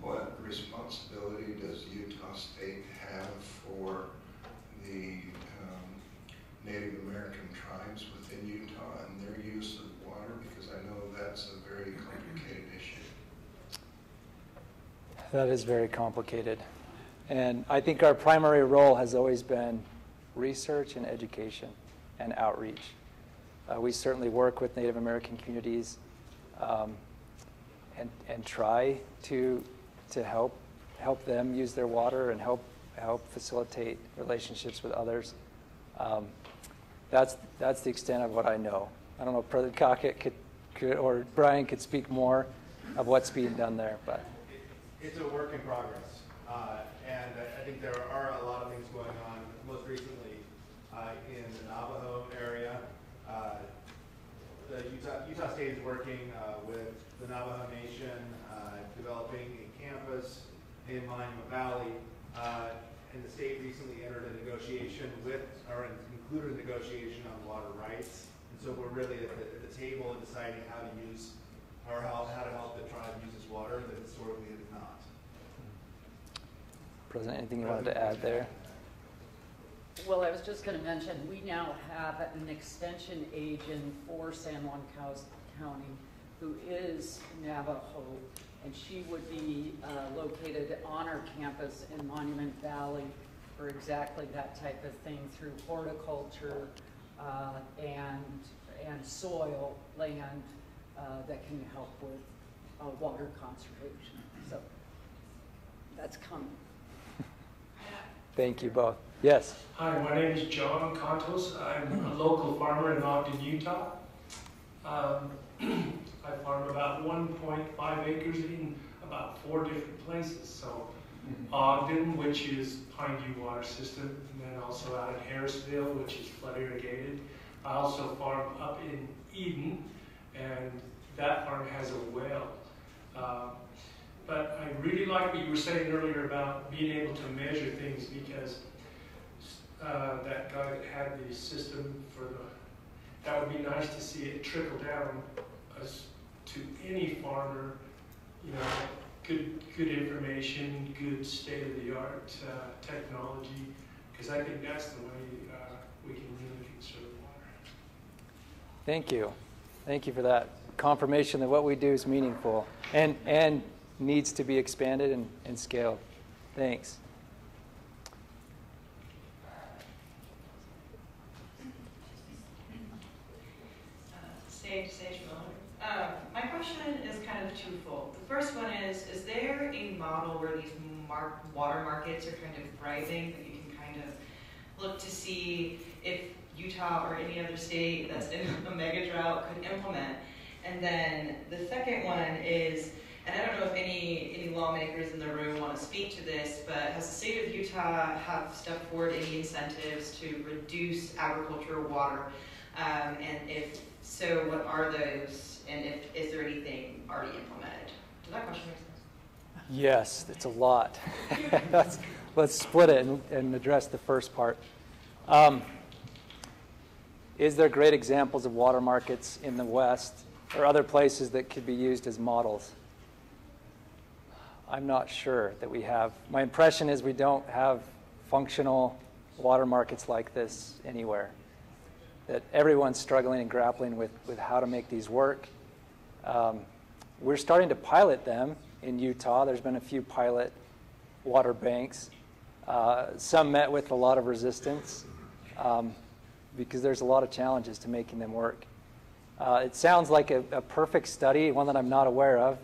What responsibility does Utah State have for the um, Native American tribes within Utah and their use of water? Because I know that's a very complicated issue. That is very complicated. And I think our primary role has always been research and education and outreach. Uh, we certainly work with Native American communities um, and, and try to, to help, help them use their water and help, help facilitate relationships with others. Um, that's, that's the extent of what I know. I don't know if President Cockett could, could, or Brian could speak more of what's being done there, but. It's a work in progress, uh, and I- think there are a lot of things going on. Most recently, uh, in the Navajo area, uh, the Utah, Utah State is working uh, with the Navajo Nation, uh, developing a campus in Monument Valley, uh, and the state recently entered a negotiation with, or included a negotiation on water rights And so we're really at the, at the table in deciding how to use, or how, how to help the tribe use its water that historically it has not. President, anything you wanted to add there? Well, I was just going to mention, we now have an extension agent for San Juan Cows- County who is Navajo, and she would be uh, located on our campus in Monument Valley for exactly that type of thing through horticulture uh, and, and soil land uh, that can help with uh, water conservation. So that's coming. Thank you both. Yes. Hi, my name is John Contos. I'm a local farmer in Ogden, Utah. Um, (clears throat) I farm about 1.5 acres in about four different places. So Ogden, which is Pineview Water System, and then also out in Harrisville, which is flood irrigated. I also farm up in Eden, and that farm has a well. Uh, but I really like what you were saying earlier about being able to measure things because uh, that guy that had the system for the, that would be nice to see it trickle down to any farmer, you know, good, good information, good state-of-the-art uh, technology, because I think that's the way uh, we can really conserve water. Thank you. Thank you for that confirmation that what we do is meaningful and, and needs to be expanded and, and scaled. Thanks. Sage, Sage Miller. Um, my question is kind of twofold. First one is, is there a model where these mar- water markets are kind of thriving that you can kind of look to see if Utah or any other state that's in a mega drought could implement? And then the second one is, and I don't know if any, any lawmakers in the room want to speak to this, but has the state of Utah have stepped forward any incentives to reduce agricultural water? Um, and if so, what are those? And if is there anything already implemented? Yes, it's a lot. (laughs) let's, let's split it and, and address the first part. Um, is there great examples of water markets in the West or other places that could be used as models? I'm not sure that we have. My impression is we don't have functional water markets like this anywhere. That everyone's struggling and grappling with, with how to make these work. Um, we're starting to pilot them in Utah. There's been a few pilot water banks. Uh, some met with a lot of resistance um, because there's a lot of challenges to making them work. Uh, it sounds like a, a, perfect study, one that I'm not aware of,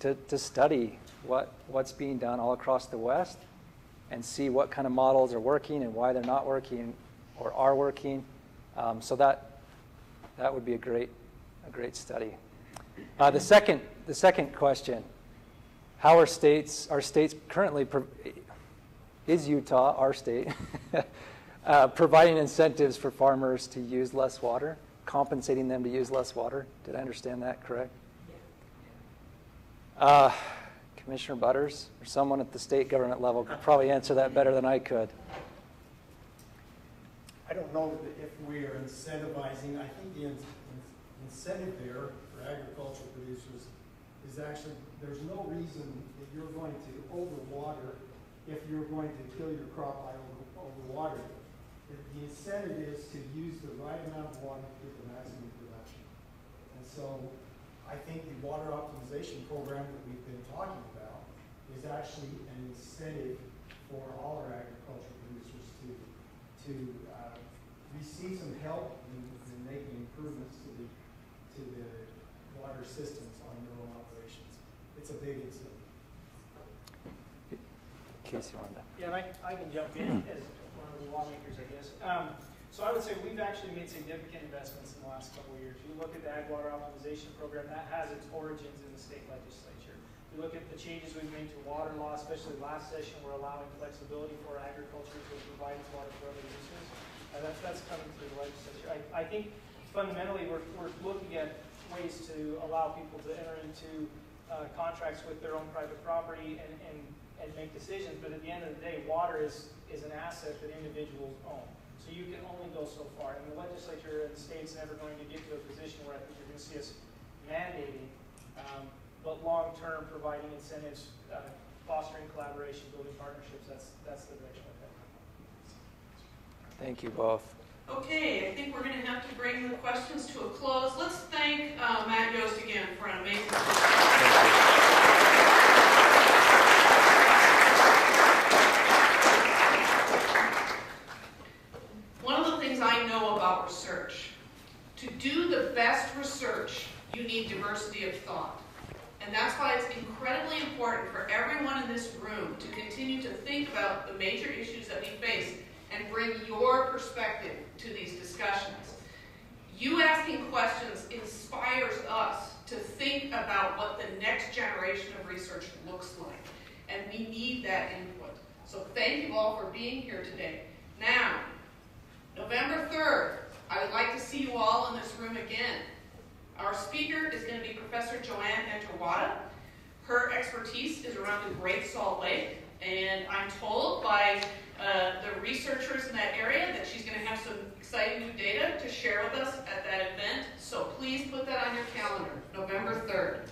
to, to study what, what's being done all across the West and see what kind of models are working and why they're not working or are working. Um, so that, that would be a great, a great study. Uh, the, second, the second question, how are states, are states currently, is Utah, our state, (laughs) uh, providing incentives for farmers to use less water? compensating them to use less water. Did I understand that correct? Uh, Commissioner Buttars or someone at the state government level could probably answer that better than I could. I don't know if we are incentivizing. I think the in incentive there agricultural producers is actually there's no reason that you're going to overwater if you're going to kill your crop by overwatering. The incentive is to use the right amount of water to get the maximum production. And so I think the water optimization program that we've been talking about is actually an incentive for all our agricultural producers to, to uh, receive some help in, in, making improvements to the, to the water systems on their own operations. It's a big incentive. Casey wanted to. Yeah, I, I can jump in as one of the lawmakers, I guess. Um, so I would say we've actually made significant investments in the last couple of years. You look at the Ag Water Optimization Program, that has its origins in the state legislature. You look at the changes we've made to water law, especially last session, we're allowing flexibility for agriculture to provide its water for other uses. Uh, that's, that's coming through the legislature. I, I think fundamentally we're, we're looking at ways to allow people to enter into uh, contracts with their own private property and, and, and make decisions. But at the end of the day, water is, is an asset that individuals own. So you can only go so far. And the legislature and the state's never going to get to a position where I think you're going to see us mandating, um, but long-term providing incentives, uh, fostering collaboration, building partnerships. That's that's the direction we're heading. Thank you both. Okay, I think we're going to have to bring the questions to a close. Let's thank uh, Matt Yost again for an amazing. One of the things I know about research, to do the best research, you need diversity of thought. And that's why it's incredibly important for everyone in this room to continue to think about the major issues that we face and bring your perspective to these discussions. You asking questions inspires us to think about what the next generation of research looks like. And we need that input. So thank you all for being here today. Now, November 3rd, I would like to see you all in this room again. Our speaker is going to be Professor Joanne Endter-Wada. Her expertise is around the Great Salt Lake, and I'm told by uh, the researchers in that area that she's going to have some exciting new data to share with us at that event. So please put that on your calendar, November 3rd.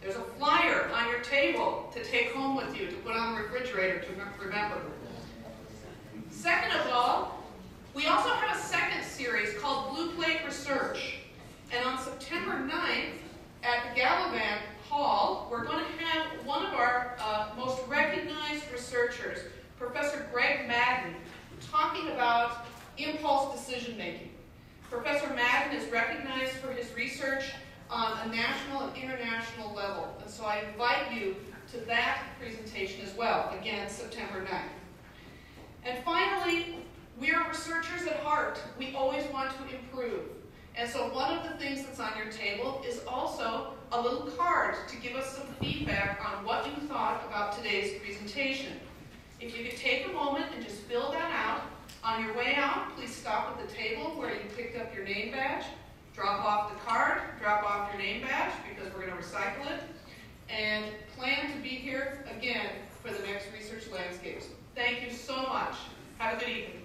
There's a flyer on your table to take home with you to put on the refrigerator to remember. Second of all, we also have a second series called Blue Plate Research. And on September 9th at the Gallivan Hall, we're going to have one of our uh, most recognized researchers, Professor Greg Madden, talking about impulse decision making. Professor Madden is recognized for his research on a national and international level. And so I invite you to that presentation as well, again, September 9th. And finally, we are researchers at heart. We always want to improve. And so one of the things that's on your table is also a little card to give us some feedback on what you thought about today's presentation. If you could take a moment and just fill that out. On your way out, please stop at the table where you picked up your name badge, drop off the card, drop off your name badge because we're going to recycle it, and plan to be here again for the next Research Landscapes. Thank you so much. Have a good evening.